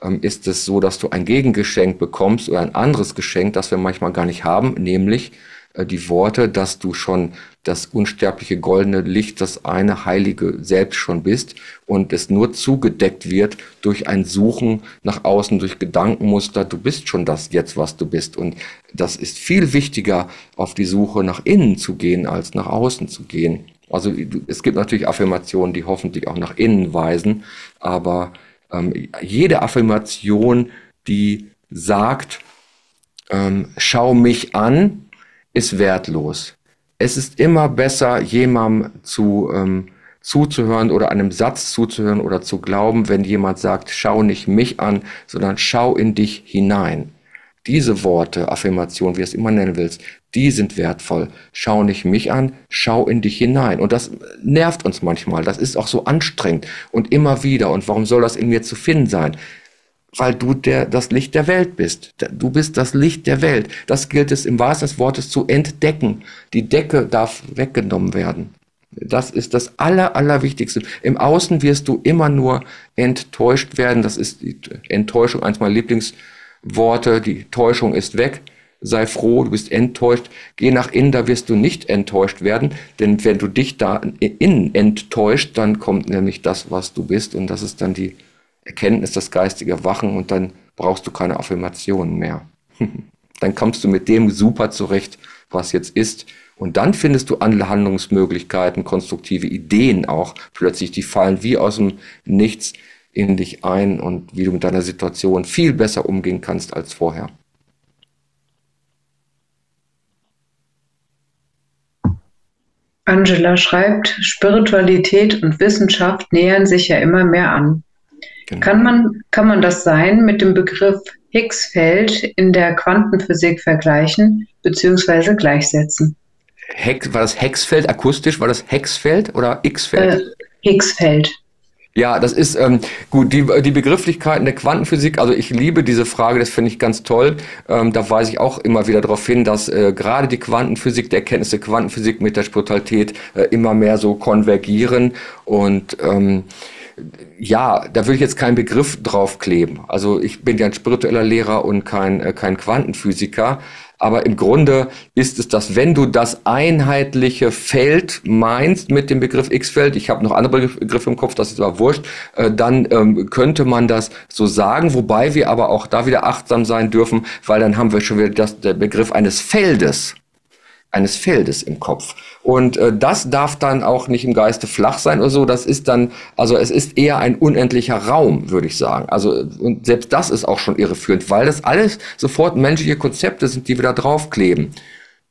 ähm, ist es so, dass du ein Gegengeschenk bekommst oder ein anderes Geschenk, das wir manchmal gar nicht haben, nämlich die Worte, dass du schon das unsterbliche goldene Licht, das eine heilige selbst schon bist und es nur zugedeckt wird durch ein Suchen nach außen, durch Gedankenmuster. Du bist schon das jetzt, was du bist. Und das ist viel wichtiger, auf die Suche nach innen zu gehen, als nach außen zu gehen. Also es gibt natürlich Affirmationen, die hoffentlich auch nach innen weisen, aber ähm, jede Affirmation, die sagt, ähm, schau mich an, ist wertlos. Es ist immer besser, jemandem zu, ähm, zuzuhören oder einem Satz zuzuhören oder zu glauben, wenn jemand sagt, schau nicht mich an, sondern schau in dich hinein. Diese Worte, Affirmation, wie du es immer nennen willst, die sind wertvoll. Schau nicht mich an, schau in dich hinein. Und das nervt uns manchmal. Das ist auch so anstrengend und immer wieder. Und warum soll das in mir zu finden sein? Weil du der, das Licht der Welt bist. Du bist das Licht der Welt. Das gilt es im wahrsten des Wortes zu entdecken. Die Decke darf weggenommen werden. Das ist das Aller, Allerwichtigste. Im Außen wirst du immer nur enttäuscht werden. Das ist die Enttäuschung, eins meiner Lieblingsworte. Die Täuschung ist weg. Sei froh, du bist enttäuscht. Geh nach innen, da wirst du nicht enttäuscht werden. Denn wenn du dich da innen enttäuscht, dann kommt nämlich das, was du bist. Und das ist dann die Erkenntnis, das geistige Wachen und dann brauchst du keine Affirmationen mehr. dann kommst du mit dem super zurecht, was jetzt ist. Und dann findest du andere Handlungsmöglichkeiten, konstruktive Ideen auch. Plötzlich, die fallen wie aus dem Nichts in dich ein und wie du mit deiner Situation viel besser umgehen kannst als vorher. Angela schreibt, Spiritualität und Wissenschaft nähern sich ja immer mehr an. Genau. Kann, man, kann man das Sein mit dem Begriff Higgs-Feld in der Quantenphysik vergleichen bzw. gleichsetzen? Hex, war das Hexfeld akustisch? War das Hexfeld oder X-Feld? Äh, Higgsfeld. Ja, das ist ähm, gut. Die, die Begrifflichkeiten der Quantenphysik, also ich liebe diese Frage, das finde ich ganz toll. Ähm, da weise ich auch immer wieder darauf hin, dass äh, gerade die Quantenphysik, der Erkenntnisse der Quantenphysik mit der Spiritualität äh, immer mehr so konvergieren. Und ähm, ja, da würde ich jetzt keinen Begriff draufkleben. Also ich bin ja ein spiritueller Lehrer und kein, äh, kein Quantenphysiker. Aber im Grunde ist es das, wenn du das einheitliche Feld meinst mit dem Begriff X-Feld, ich habe noch andere Begriffe im Kopf, das ist aber wurscht, äh, dann ähm, könnte man das so sagen, wobei wir aber auch da wieder achtsam sein dürfen, weil dann haben wir schon wieder das, der Begriff eines Feldes eines Feldes im Kopf. Und äh, das darf dann auch nicht im Geiste flach sein oder so. Das ist dann, also es ist eher ein unendlicher Raum, würde ich sagen. Also und selbst das ist auch schon irreführend, weil das alles sofort menschliche Konzepte sind, die wir da draufkleben.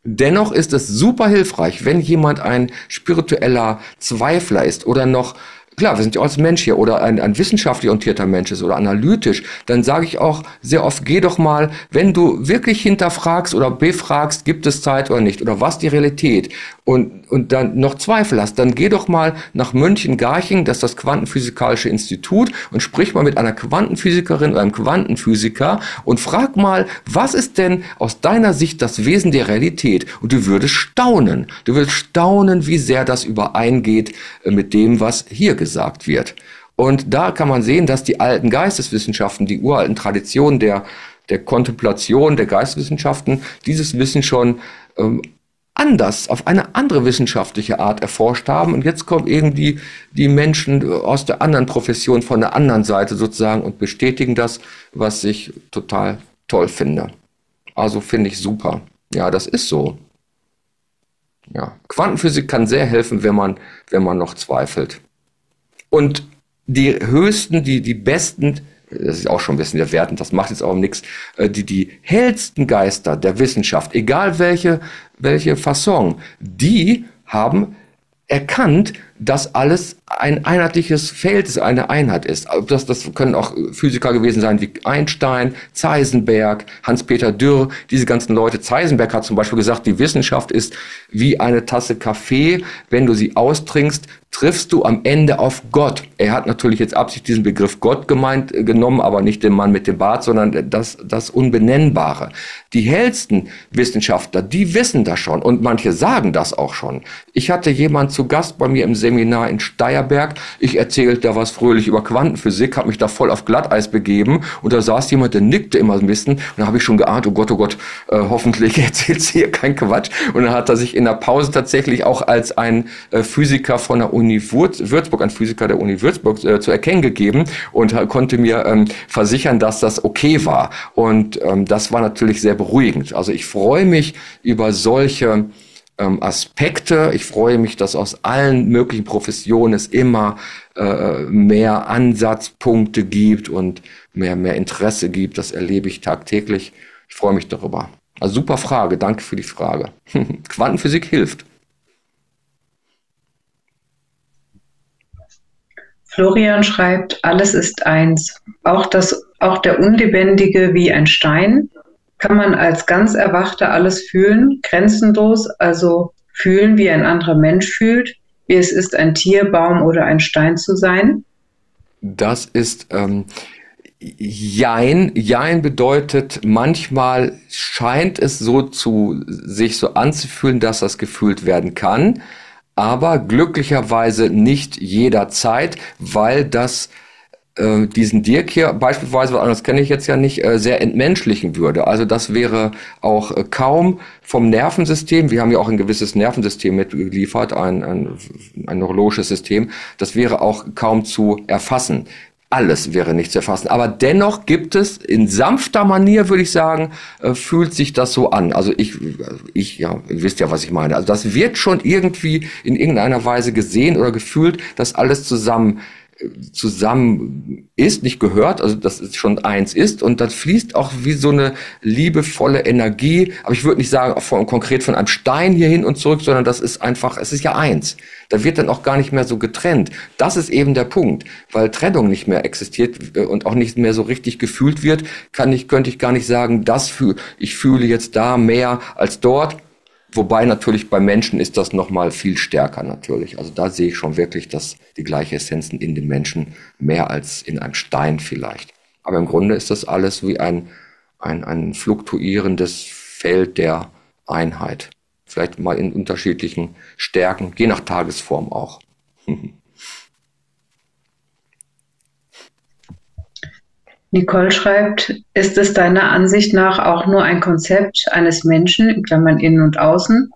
Dennoch ist es super hilfreich, wenn jemand ein spiritueller Zweifler ist oder noch klar, wir sind ja auch als Mensch hier oder ein, ein wissenschaftlich orientierter Mensch ist oder analytisch, dann sage ich auch sehr oft, geh doch mal, wenn du wirklich hinterfragst oder befragst, gibt es Zeit oder nicht oder was die Realität und, und dann noch Zweifel hast, dann geh doch mal nach München-Garching, das ist das Quantenphysikalische Institut und sprich mal mit einer Quantenphysikerin oder einem Quantenphysiker und frag mal, was ist denn aus deiner Sicht das Wesen der Realität? Und du würdest staunen. Du würdest staunen, wie sehr das übereingeht äh, mit dem, was hier gesagt wird. Und da kann man sehen, dass die alten Geisteswissenschaften, die uralten Traditionen der, der Kontemplation, der Geisteswissenschaften, dieses Wissen schon ähm, anders, auf eine andere wissenschaftliche Art erforscht haben. Und jetzt kommen irgendwie die Menschen aus der anderen Profession von der anderen Seite sozusagen und bestätigen das, was ich total toll finde. Also finde ich super. Ja, das ist so. Ja, Quantenphysik kann sehr helfen, wenn man, wenn man noch zweifelt. Und die höchsten, die, die besten, das ist auch schon ein bisschen der Werten, das macht jetzt auch nichts, äh, die, die hellsten Geister der Wissenschaft, egal welche, welche Fasson, die haben erkannt, dass alles ein einheitliches Feld ist, eine Einheit ist. Das, das können auch Physiker gewesen sein wie Einstein, Zeisenberg, Hans-Peter Dürr, diese ganzen Leute. Zeisenberg hat zum Beispiel gesagt, die Wissenschaft ist wie eine Tasse Kaffee. Wenn du sie austrinkst, triffst du am Ende auf Gott. Er hat natürlich jetzt absichtlich diesen Begriff Gott gemeint, äh, genommen, aber nicht den Mann mit dem Bart, sondern das, das Unbenennbare. Die hellsten Wissenschaftler, die wissen das schon und manche sagen das auch schon. Ich hatte jemand zu Gast bei mir im Seminar in Steierberg. Ich erzählte da was fröhlich über Quantenphysik, habe mich da voll auf Glatteis begeben und da saß jemand, der nickte immer ein bisschen und da habe ich schon geahnt, oh Gott, oh Gott, äh, hoffentlich erzählt sie hier kein Quatsch. Und dann hat er sich in der Pause tatsächlich auch als ein äh, Physiker von der Uni Würzburg, ein Physiker der Uni Würzburg, äh, zu erkennen gegeben und konnte mir ähm, versichern, dass das okay war. Und ähm, das war natürlich sehr beruhigend. Also ich freue mich über solche ähm, Aspekte. Ich freue mich, dass aus allen möglichen Professionen es immer äh, mehr Ansatzpunkte gibt und mehr, mehr Interesse gibt. Das erlebe ich tagtäglich. Ich freue mich darüber. Also super Frage. Danke für die Frage. Quantenphysik hilft. Florian schreibt, alles ist eins. Auch, das, auch der Unlebendige wie ein Stein. Kann man als ganz Erwachter alles fühlen, grenzenlos, also fühlen, wie ein anderer Mensch fühlt, wie es ist, ein Tier, Baum oder ein Stein zu sein? Das ist ähm, Jein. Jein bedeutet, manchmal scheint es so zu sich so anzufühlen, dass das gefühlt werden kann aber glücklicherweise nicht jederzeit, weil das äh, diesen Dirk hier beispielsweise, das kenne ich jetzt ja nicht, äh, sehr entmenschlichen würde. Also das wäre auch äh, kaum vom Nervensystem, wir haben ja auch ein gewisses Nervensystem mitgeliefert, ein, ein, ein neurologisches System, das wäre auch kaum zu erfassen alles wäre nicht zu erfassen. Aber dennoch gibt es in sanfter Manier, würde ich sagen, äh, fühlt sich das so an. Also ich, ich, ja, ihr wisst ja, was ich meine. Also das wird schon irgendwie in irgendeiner Weise gesehen oder gefühlt, dass alles zusammen zusammen ist, nicht gehört, also dass es schon eins ist und das fließt auch wie so eine liebevolle Energie, aber ich würde nicht sagen von, konkret von einem Stein hier hin und zurück, sondern das ist einfach, es ist ja eins. Da wird dann auch gar nicht mehr so getrennt. Das ist eben der Punkt, weil Trennung nicht mehr existiert äh, und auch nicht mehr so richtig gefühlt wird, kann ich, könnte ich gar nicht sagen, das fühl, ich fühle jetzt da mehr als dort, Wobei natürlich bei Menschen ist das nochmal viel stärker natürlich. Also da sehe ich schon wirklich, dass die gleiche Essenzen in den Menschen mehr als in einem Stein vielleicht. Aber im Grunde ist das alles wie ein, ein, ein fluktuierendes Feld der Einheit. Vielleicht mal in unterschiedlichen Stärken, je nach Tagesform auch. Nicole schreibt, ist es deiner Ansicht nach auch nur ein Konzept eines Menschen, in Klammern innen und außen,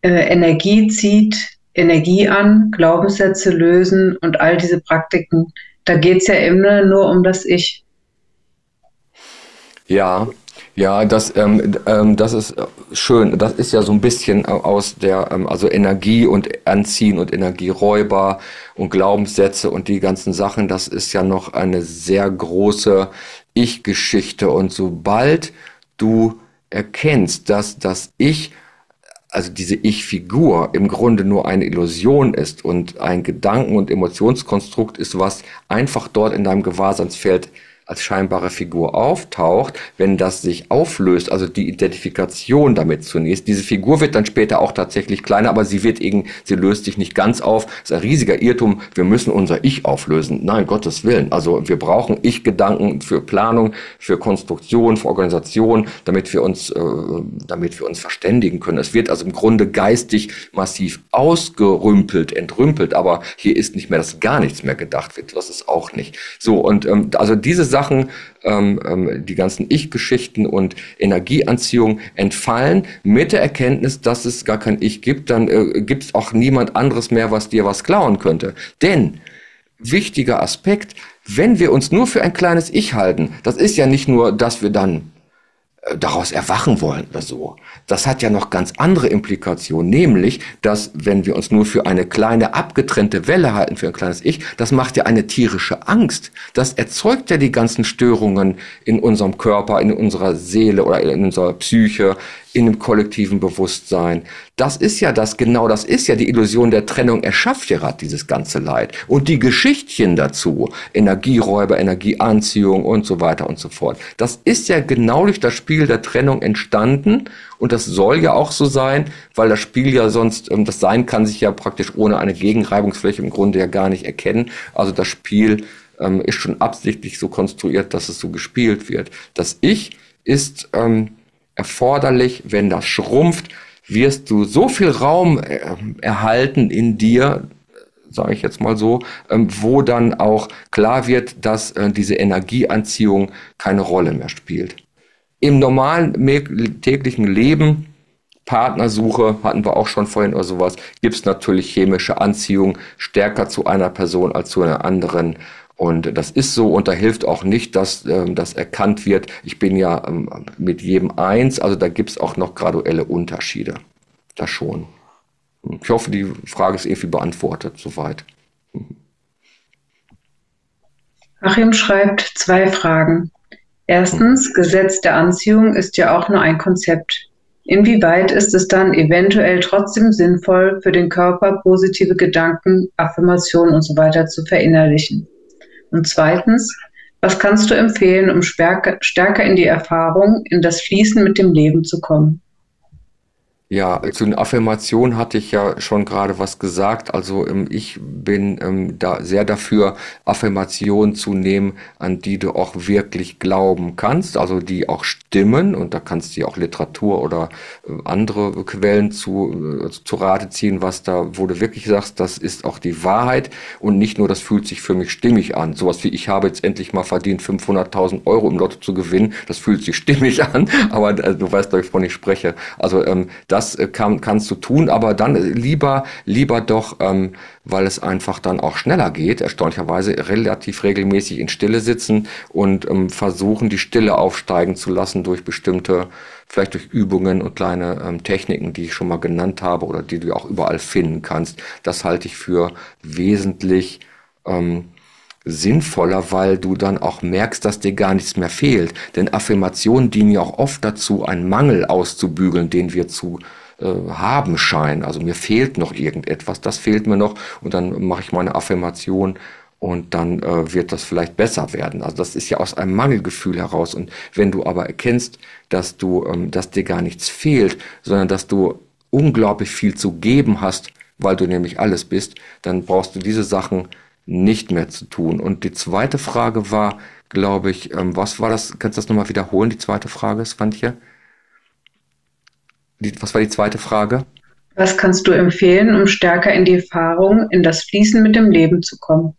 äh, Energie zieht, Energie an, Glaubenssätze lösen und all diese Praktiken. Da geht es ja immer nur um das Ich. Ja, ja, das, ähm, ähm, das ist schön. Das ist ja so ein bisschen aus der, ähm, also Energie und Anziehen und Energieräuber und Glaubenssätze und die ganzen Sachen. Das ist ja noch eine sehr große Ich-Geschichte. Und sobald du erkennst, dass das Ich, also diese Ich-Figur im Grunde nur eine Illusion ist und ein Gedanken- und Emotionskonstrukt ist, was einfach dort in deinem Gewahrsamsfeld als scheinbare Figur auftaucht, wenn das sich auflöst, also die Identifikation damit zunächst. Diese Figur wird dann später auch tatsächlich kleiner, aber sie wird eben, sie löst sich nicht ganz auf. Das ist ein riesiger Irrtum. Wir müssen unser Ich auflösen. Nein, Gottes Willen. Also wir brauchen Ich-Gedanken für Planung, für Konstruktion, für Organisation, damit wir uns, äh, damit wir uns verständigen können. Es wird also im Grunde geistig massiv ausgerümpelt, entrümpelt, aber hier ist nicht mehr, dass gar nichts mehr gedacht wird. Das ist auch nicht. So, und ähm, also diese Sache Sachen, ähm, ähm, die ganzen Ich-Geschichten und Energieanziehung entfallen mit der Erkenntnis, dass es gar kein Ich gibt, dann äh, gibt es auch niemand anderes mehr, was dir was klauen könnte. Denn wichtiger Aspekt, wenn wir uns nur für ein kleines Ich halten, das ist ja nicht nur, dass wir dann daraus erwachen wollen oder so. Das hat ja noch ganz andere Implikationen, nämlich, dass wenn wir uns nur für eine kleine abgetrennte Welle halten, für ein kleines Ich, das macht ja eine tierische Angst. Das erzeugt ja die ganzen Störungen in unserem Körper, in unserer Seele oder in unserer Psyche, in dem kollektiven Bewusstsein. Das ist ja das, genau das ist ja die Illusion der Trennung, erschafft ja gerade dieses ganze Leid. Und die Geschichtchen dazu, Energieräuber, Energieanziehung und so weiter und so fort. Das ist ja genau durch das Spiel der Trennung entstanden und das soll ja auch so sein, weil das Spiel ja sonst, ähm, das Sein kann sich ja praktisch ohne eine Gegenreibungsfläche im Grunde ja gar nicht erkennen. Also das Spiel ähm, ist schon absichtlich so konstruiert, dass es so gespielt wird. Das Ich ist ähm, erforderlich, wenn das schrumpft, wirst du so viel Raum äh, erhalten in dir, sage ich jetzt mal so, ähm, wo dann auch klar wird, dass äh, diese Energieanziehung keine Rolle mehr spielt. Im normalen täglichen Leben, Partnersuche hatten wir auch schon vorhin oder sowas, gibt es natürlich chemische Anziehung stärker zu einer Person als zu einer anderen. Und das ist so und da hilft auch nicht, dass ähm, das erkannt wird. Ich bin ja ähm, mit jedem eins, also da gibt es auch noch graduelle Unterschiede. Das schon. Ich hoffe, die Frage ist irgendwie beantwortet, soweit. Achim schreibt zwei Fragen. Erstens, Gesetz der Anziehung ist ja auch nur ein Konzept. Inwieweit ist es dann eventuell trotzdem sinnvoll, für den Körper positive Gedanken, Affirmationen und so weiter zu verinnerlichen? Und zweitens, was kannst du empfehlen, um stärker in die Erfahrung, in das Fließen mit dem Leben zu kommen? Ja, zu den Affirmationen hatte ich ja schon gerade was gesagt. Also ähm, ich bin ähm, da sehr dafür, Affirmationen zu nehmen, an die du auch wirklich glauben kannst, also die auch stimmen. Und da kannst du ja auch Literatur oder äh, andere Quellen zu, äh, zu Rate ziehen, was da, wo du wirklich sagst, das ist auch die Wahrheit und nicht nur, das fühlt sich für mich stimmig an. Sowas wie, ich habe jetzt endlich mal verdient, 500.000 Euro im Lotto zu gewinnen, das fühlt sich stimmig an, aber äh, du weißt, wovon ich spreche. Also ähm, das äh, kann, kannst du tun, aber dann lieber, lieber doch, ähm, weil es einfach dann auch schneller geht, erstaunlicherweise relativ regelmäßig in Stille sitzen und ähm, versuchen, die Stille aufsteigen zu lassen durch bestimmte, vielleicht durch Übungen und kleine ähm, Techniken, die ich schon mal genannt habe oder die du auch überall finden kannst. Das halte ich für wesentlich ähm, sinnvoller, weil du dann auch merkst, dass dir gar nichts mehr fehlt. Denn Affirmationen dienen ja auch oft dazu, einen Mangel auszubügeln, den wir zu äh, haben scheinen. Also mir fehlt noch irgendetwas, das fehlt mir noch und dann mache ich meine Affirmation und dann äh, wird das vielleicht besser werden. Also das ist ja aus einem Mangelgefühl heraus. Und wenn du aber erkennst, dass du, ähm, dass dir gar nichts fehlt, sondern dass du unglaublich viel zu geben hast, weil du nämlich alles bist, dann brauchst du diese Sachen nicht mehr zu tun. Und die zweite Frage war, glaube ich, ähm, was war das? Kannst du das nochmal wiederholen? Die zweite Frage, Svantje? Die, was war die zweite Frage? Was kannst du empfehlen, um stärker in die Erfahrung, in das Fließen mit dem Leben zu kommen?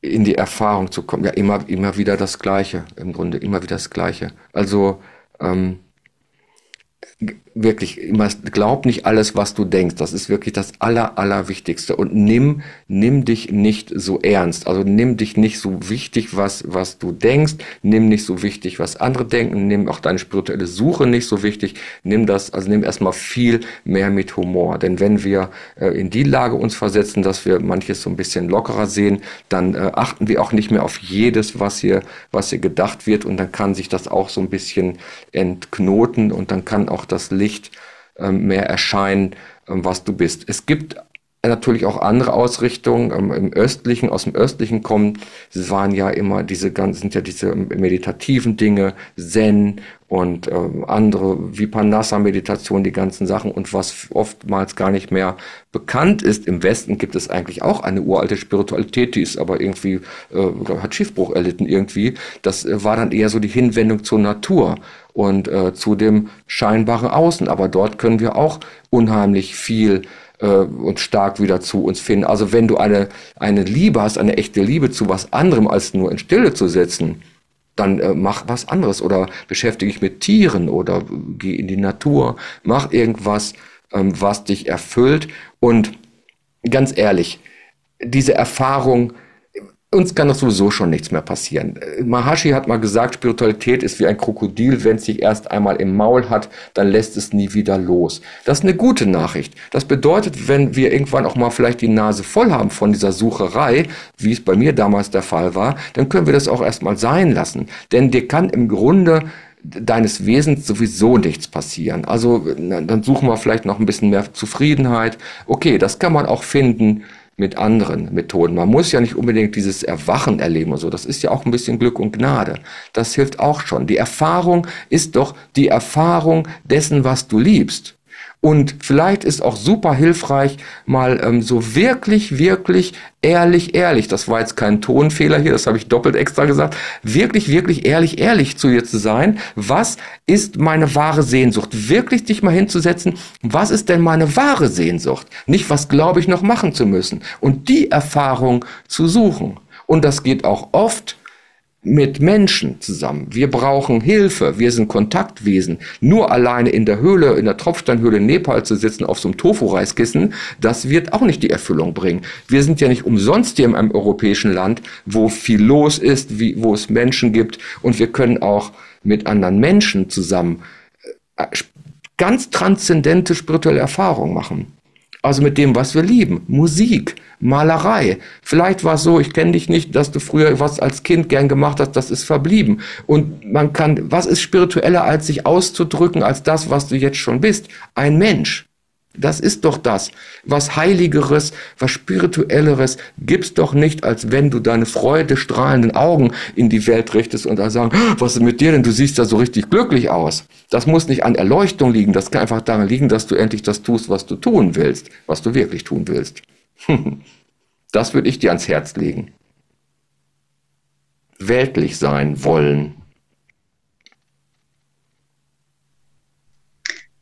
in die Erfahrung zu kommen. Ja, immer, immer wieder das Gleiche, im Grunde, immer wieder das Gleiche. Also ähm, wirklich immer, glaub nicht alles, was du denkst. Das ist wirklich das Aller, Allerwichtigste. Und nimm, nimm dich nicht so ernst. Also nimm dich nicht so wichtig, was, was du denkst. Nimm nicht so wichtig, was andere denken. Nimm auch deine spirituelle Suche nicht so wichtig. Nimm das, also nimm erstmal viel mehr mit Humor. Denn wenn wir äh, in die Lage uns versetzen, dass wir manches so ein bisschen lockerer sehen, dann äh, achten wir auch nicht mehr auf jedes, was hier, was hier gedacht wird. Und dann kann sich das auch so ein bisschen entknoten und dann kann auch das Licht ähm, mehr erscheinen, ähm, was du bist. Es gibt natürlich auch andere Ausrichtungen ähm, im östlichen, aus dem östlichen kommen. Es waren ja immer diese ganzen, sind ja diese meditativen Dinge, Zen und ähm, andere Vipanassa-Meditation, die ganzen Sachen und was oftmals gar nicht mehr bekannt ist. Im Westen gibt es eigentlich auch eine uralte Spiritualität, die ist aber irgendwie, äh, hat Schiffbruch erlitten irgendwie. Das äh, war dann eher so die Hinwendung zur Natur und äh, zu dem scheinbaren Außen. Aber dort können wir auch unheimlich viel äh, und stark wieder zu uns finden. Also wenn du eine, eine Liebe hast, eine echte Liebe zu was anderem, als nur in Stille zu setzen, dann äh, mach was anderes oder beschäftige dich mit Tieren oder geh in die Natur, mach irgendwas, ähm, was dich erfüllt. Und ganz ehrlich, diese Erfahrung, uns kann doch sowieso schon nichts mehr passieren. Mahashi hat mal gesagt, Spiritualität ist wie ein Krokodil, wenn es sich erst einmal im Maul hat, dann lässt es nie wieder los. Das ist eine gute Nachricht. Das bedeutet, wenn wir irgendwann auch mal vielleicht die Nase voll haben von dieser Sucherei, wie es bei mir damals der Fall war, dann können wir das auch erstmal sein lassen. Denn dir kann im Grunde deines Wesens sowieso nichts passieren. Also dann suchen wir vielleicht noch ein bisschen mehr Zufriedenheit. Okay, das kann man auch finden mit anderen Methoden. Man muss ja nicht unbedingt dieses Erwachen erleben und so. Das ist ja auch ein bisschen Glück und Gnade. Das hilft auch schon. Die Erfahrung ist doch die Erfahrung dessen, was du liebst. Und vielleicht ist auch super hilfreich, mal ähm, so wirklich, wirklich ehrlich, ehrlich, das war jetzt kein Tonfehler hier, das habe ich doppelt extra gesagt, wirklich, wirklich ehrlich, ehrlich zu dir zu sein. Was ist meine wahre Sehnsucht? Wirklich dich mal hinzusetzen, was ist denn meine wahre Sehnsucht? Nicht, was glaube ich noch machen zu müssen. Und die Erfahrung zu suchen. Und das geht auch oft mit Menschen zusammen. Wir brauchen Hilfe. Wir sind Kontaktwesen. Nur alleine in der Höhle, in der Tropfsteinhöhle in Nepal zu sitzen auf so einem Tofu-Reiskissen, das wird auch nicht die Erfüllung bringen. Wir sind ja nicht umsonst hier in einem europäischen Land, wo viel los ist, wie, wo es Menschen gibt und wir können auch mit anderen Menschen zusammen äh, ganz transzendente spirituelle Erfahrungen machen. Also mit dem, was wir lieben. Musik, Malerei. Vielleicht war es so, ich kenne dich nicht, dass du früher was als Kind gern gemacht hast, das ist verblieben. Und man kann, was ist spiritueller, als sich auszudrücken, als das, was du jetzt schon bist? Ein Mensch. Das ist doch das. Was Heiligeres, was Spirituelleres gibt's doch nicht, als wenn du deine Freude strahlenden Augen in die Welt richtest und da sagen, was ist mit dir denn? Du siehst da so richtig glücklich aus. Das muss nicht an Erleuchtung liegen. Das kann einfach daran liegen, dass du endlich das tust, was du tun willst, was du wirklich tun willst. Das würde ich dir ans Herz legen. Weltlich sein wollen.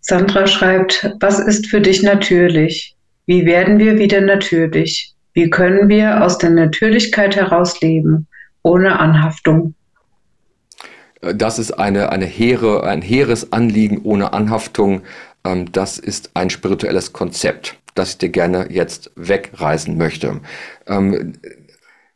Sandra schreibt, was ist für dich natürlich? Wie werden wir wieder natürlich? Wie können wir aus der Natürlichkeit heraus leben, ohne Anhaftung? Das ist eine, eine hehre, ein hehres Anliegen ohne Anhaftung. Ähm, das ist ein spirituelles Konzept, das ich dir gerne jetzt wegreißen möchte. Ähm,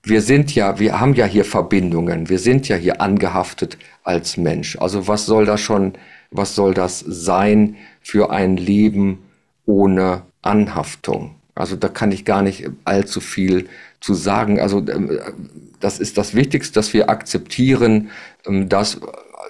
wir sind ja, wir haben ja hier Verbindungen, wir sind ja hier angehaftet als Mensch. Also was soll das schon was soll das sein für ein Leben ohne Anhaftung? Also da kann ich gar nicht allzu viel zu sagen. Also ähm, das ist das Wichtigste, dass wir akzeptieren, ähm, dass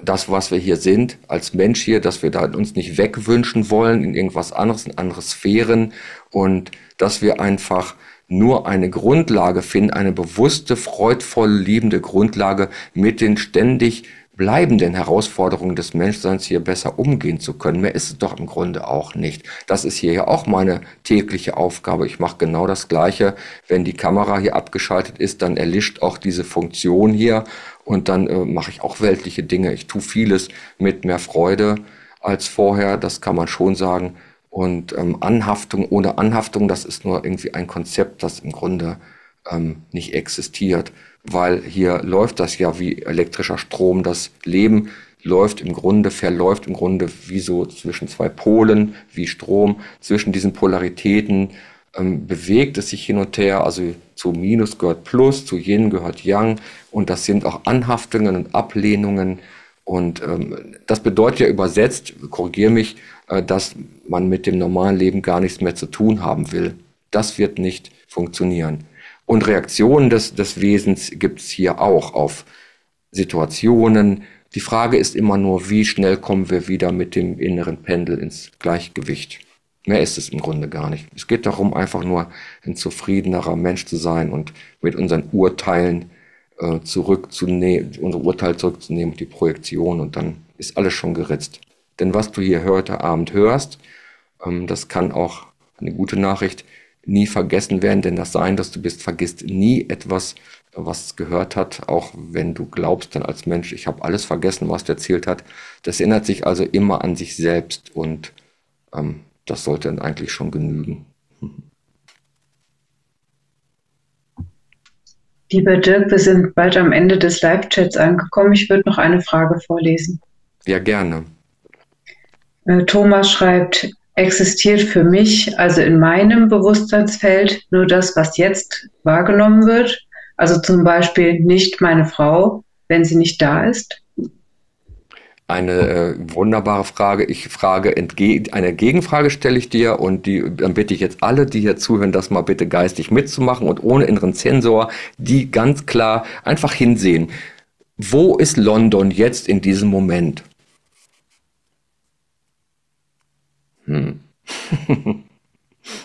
das, was wir hier sind, als Mensch hier, dass wir da uns nicht wegwünschen wollen in irgendwas anderes, in andere Sphären und dass wir einfach nur eine Grundlage finden, eine bewusste, freudvoll liebende Grundlage mit den ständig bleibenden Herausforderungen des Menschseins hier besser umgehen zu können. Mehr ist es doch im Grunde auch nicht. Das ist hier ja auch meine tägliche Aufgabe. Ich mache genau das Gleiche. Wenn die Kamera hier abgeschaltet ist, dann erlischt auch diese Funktion hier und dann äh, mache ich auch weltliche Dinge. Ich tue vieles mit mehr Freude als vorher, das kann man schon sagen. Und ähm, Anhaftung ohne Anhaftung, das ist nur irgendwie ein Konzept, das im Grunde ähm, nicht existiert weil hier läuft das ja wie elektrischer Strom. Das Leben läuft im Grunde, verläuft im Grunde wie so zwischen zwei Polen, wie Strom. Zwischen diesen Polaritäten ähm, bewegt es sich hin und her. Also zu Minus gehört Plus, zu Yin gehört Yang. Und das sind auch Anhaftungen und Ablehnungen. Und ähm, das bedeutet ja übersetzt, korrigiere mich, äh, dass man mit dem normalen Leben gar nichts mehr zu tun haben will. Das wird nicht funktionieren. Und Reaktionen des, des Wesens gibt es hier auch auf Situationen. Die Frage ist immer nur, wie schnell kommen wir wieder mit dem inneren Pendel ins Gleichgewicht. Mehr ist es im Grunde gar nicht. Es geht darum, einfach nur ein zufriedenerer Mensch zu sein und mit unseren Urteilen äh, zurückzunehmen, unsere Urteile zurückzunehmen, die Projektion und dann ist alles schon geritzt. Denn was du hier heute Abend hörst, ähm, das kann auch eine gute Nachricht nie vergessen werden, denn das Sein, das du bist, vergisst nie etwas, was es gehört hat, auch wenn du glaubst dann als Mensch, ich habe alles vergessen, was du erzählt hat. Das erinnert sich also immer an sich selbst und ähm, das sollte dann eigentlich schon genügen. Lieber Dirk, wir sind bald am Ende des Live-Chats angekommen. Ich würde noch eine Frage vorlesen. Ja, gerne. Äh, Thomas schreibt, existiert für mich, also in meinem Bewusstseinsfeld, nur das, was jetzt wahrgenommen wird. Also zum Beispiel nicht meine Frau, wenn sie nicht da ist. Eine äh, wunderbare Frage. Ich frage eine Gegenfrage stelle ich dir und die dann bitte ich jetzt alle, die hier zuhören, das mal bitte geistig mitzumachen und ohne inneren Zensor, die ganz klar einfach hinsehen. Wo ist London jetzt in diesem Moment? Hm.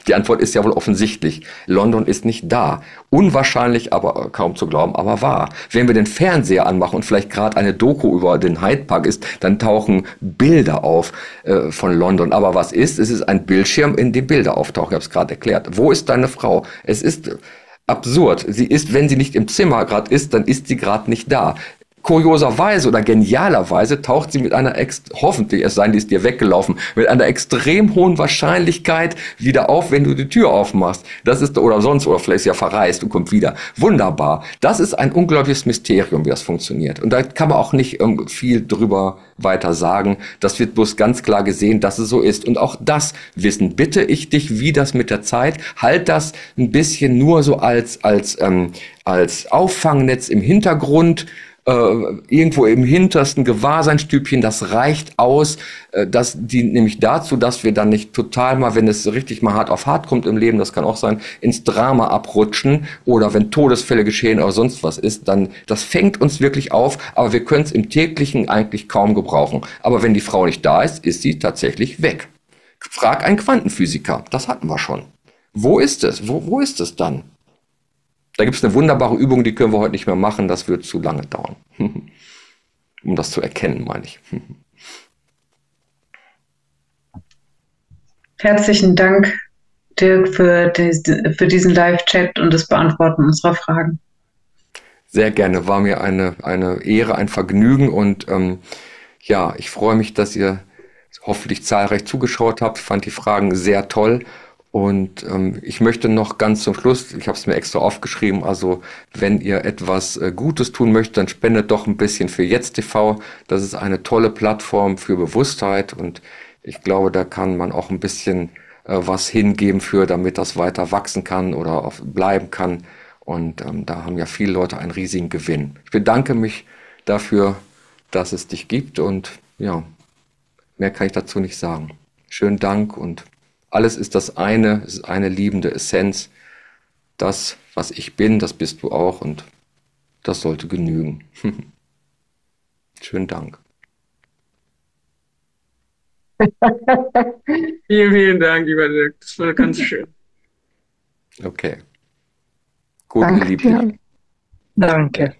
Die Antwort ist ja wohl offensichtlich. London ist nicht da. Unwahrscheinlich, aber kaum zu glauben, aber wahr. Wenn wir den Fernseher anmachen und vielleicht gerade eine Doku über den Hyde Park ist, dann tauchen Bilder auf äh, von London. Aber was ist? Es ist ein Bildschirm, in dem Bilder auftauchen. Ich habe es gerade erklärt. Wo ist deine Frau? Es ist absurd. Sie ist, wenn sie nicht im Zimmer gerade ist, dann ist sie gerade nicht da kurioserweise oder genialerweise taucht sie mit einer, ex hoffentlich, es sei denn, die ist dir weggelaufen, mit einer extrem hohen Wahrscheinlichkeit wieder auf, wenn du die Tür aufmachst. Das ist, oder sonst, oder vielleicht ist ja verreist und kommt wieder. Wunderbar. Das ist ein unglaubliches Mysterium, wie das funktioniert. Und da kann man auch nicht viel drüber weiter sagen. Das wird bloß ganz klar gesehen, dass es so ist. Und auch das Wissen bitte ich dich, wie das mit der Zeit, halt das ein bisschen nur so als, als, ähm, als Auffangnetz im Hintergrund, äh, irgendwo im hintersten Gewahrseinstübchen, das reicht aus, äh, das dient nämlich dazu, dass wir dann nicht total mal, wenn es richtig mal hart auf hart kommt im Leben, das kann auch sein, ins Drama abrutschen oder wenn Todesfälle geschehen oder sonst was ist, dann das fängt uns wirklich auf, aber wir können es im täglichen eigentlich kaum gebrauchen. Aber wenn die Frau nicht da ist, ist sie tatsächlich weg. Frag einen Quantenphysiker, das hatten wir schon. Wo ist es? Wo, wo ist es dann? Da gibt es eine wunderbare Übung, die können wir heute nicht mehr machen, das wird zu lange dauern. um das zu erkennen, meine ich. Herzlichen Dank, Dirk, für, für diesen Live-Chat und das Beantworten unserer Fragen. Sehr gerne, war mir eine, eine Ehre, ein Vergnügen und ähm, ja, ich freue mich, dass ihr hoffentlich zahlreich zugeschaut habt. Ich fand die Fragen sehr toll und ähm, ich möchte noch ganz zum Schluss, ich habe es mir extra aufgeschrieben, also wenn ihr etwas äh, Gutes tun möchtet, dann spendet doch ein bisschen für Jetzt TV. Das ist eine tolle Plattform für Bewusstheit und ich glaube, da kann man auch ein bisschen äh, was hingeben für, damit das weiter wachsen kann oder auf, bleiben kann. Und ähm, da haben ja viele Leute einen riesigen Gewinn. Ich bedanke mich dafür, dass es dich gibt und ja, mehr kann ich dazu nicht sagen. Schönen Dank und alles ist das eine, es ist eine liebende Essenz. Das, was ich bin, das bist du auch und das sollte genügen. Schönen Dank. vielen, vielen Dank, lieber Dirk. Das war ganz schön. Okay. Gut, Danke, lieblich. Danke.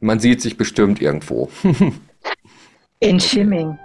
Man sieht sich bestimmt irgendwo. In Schimming.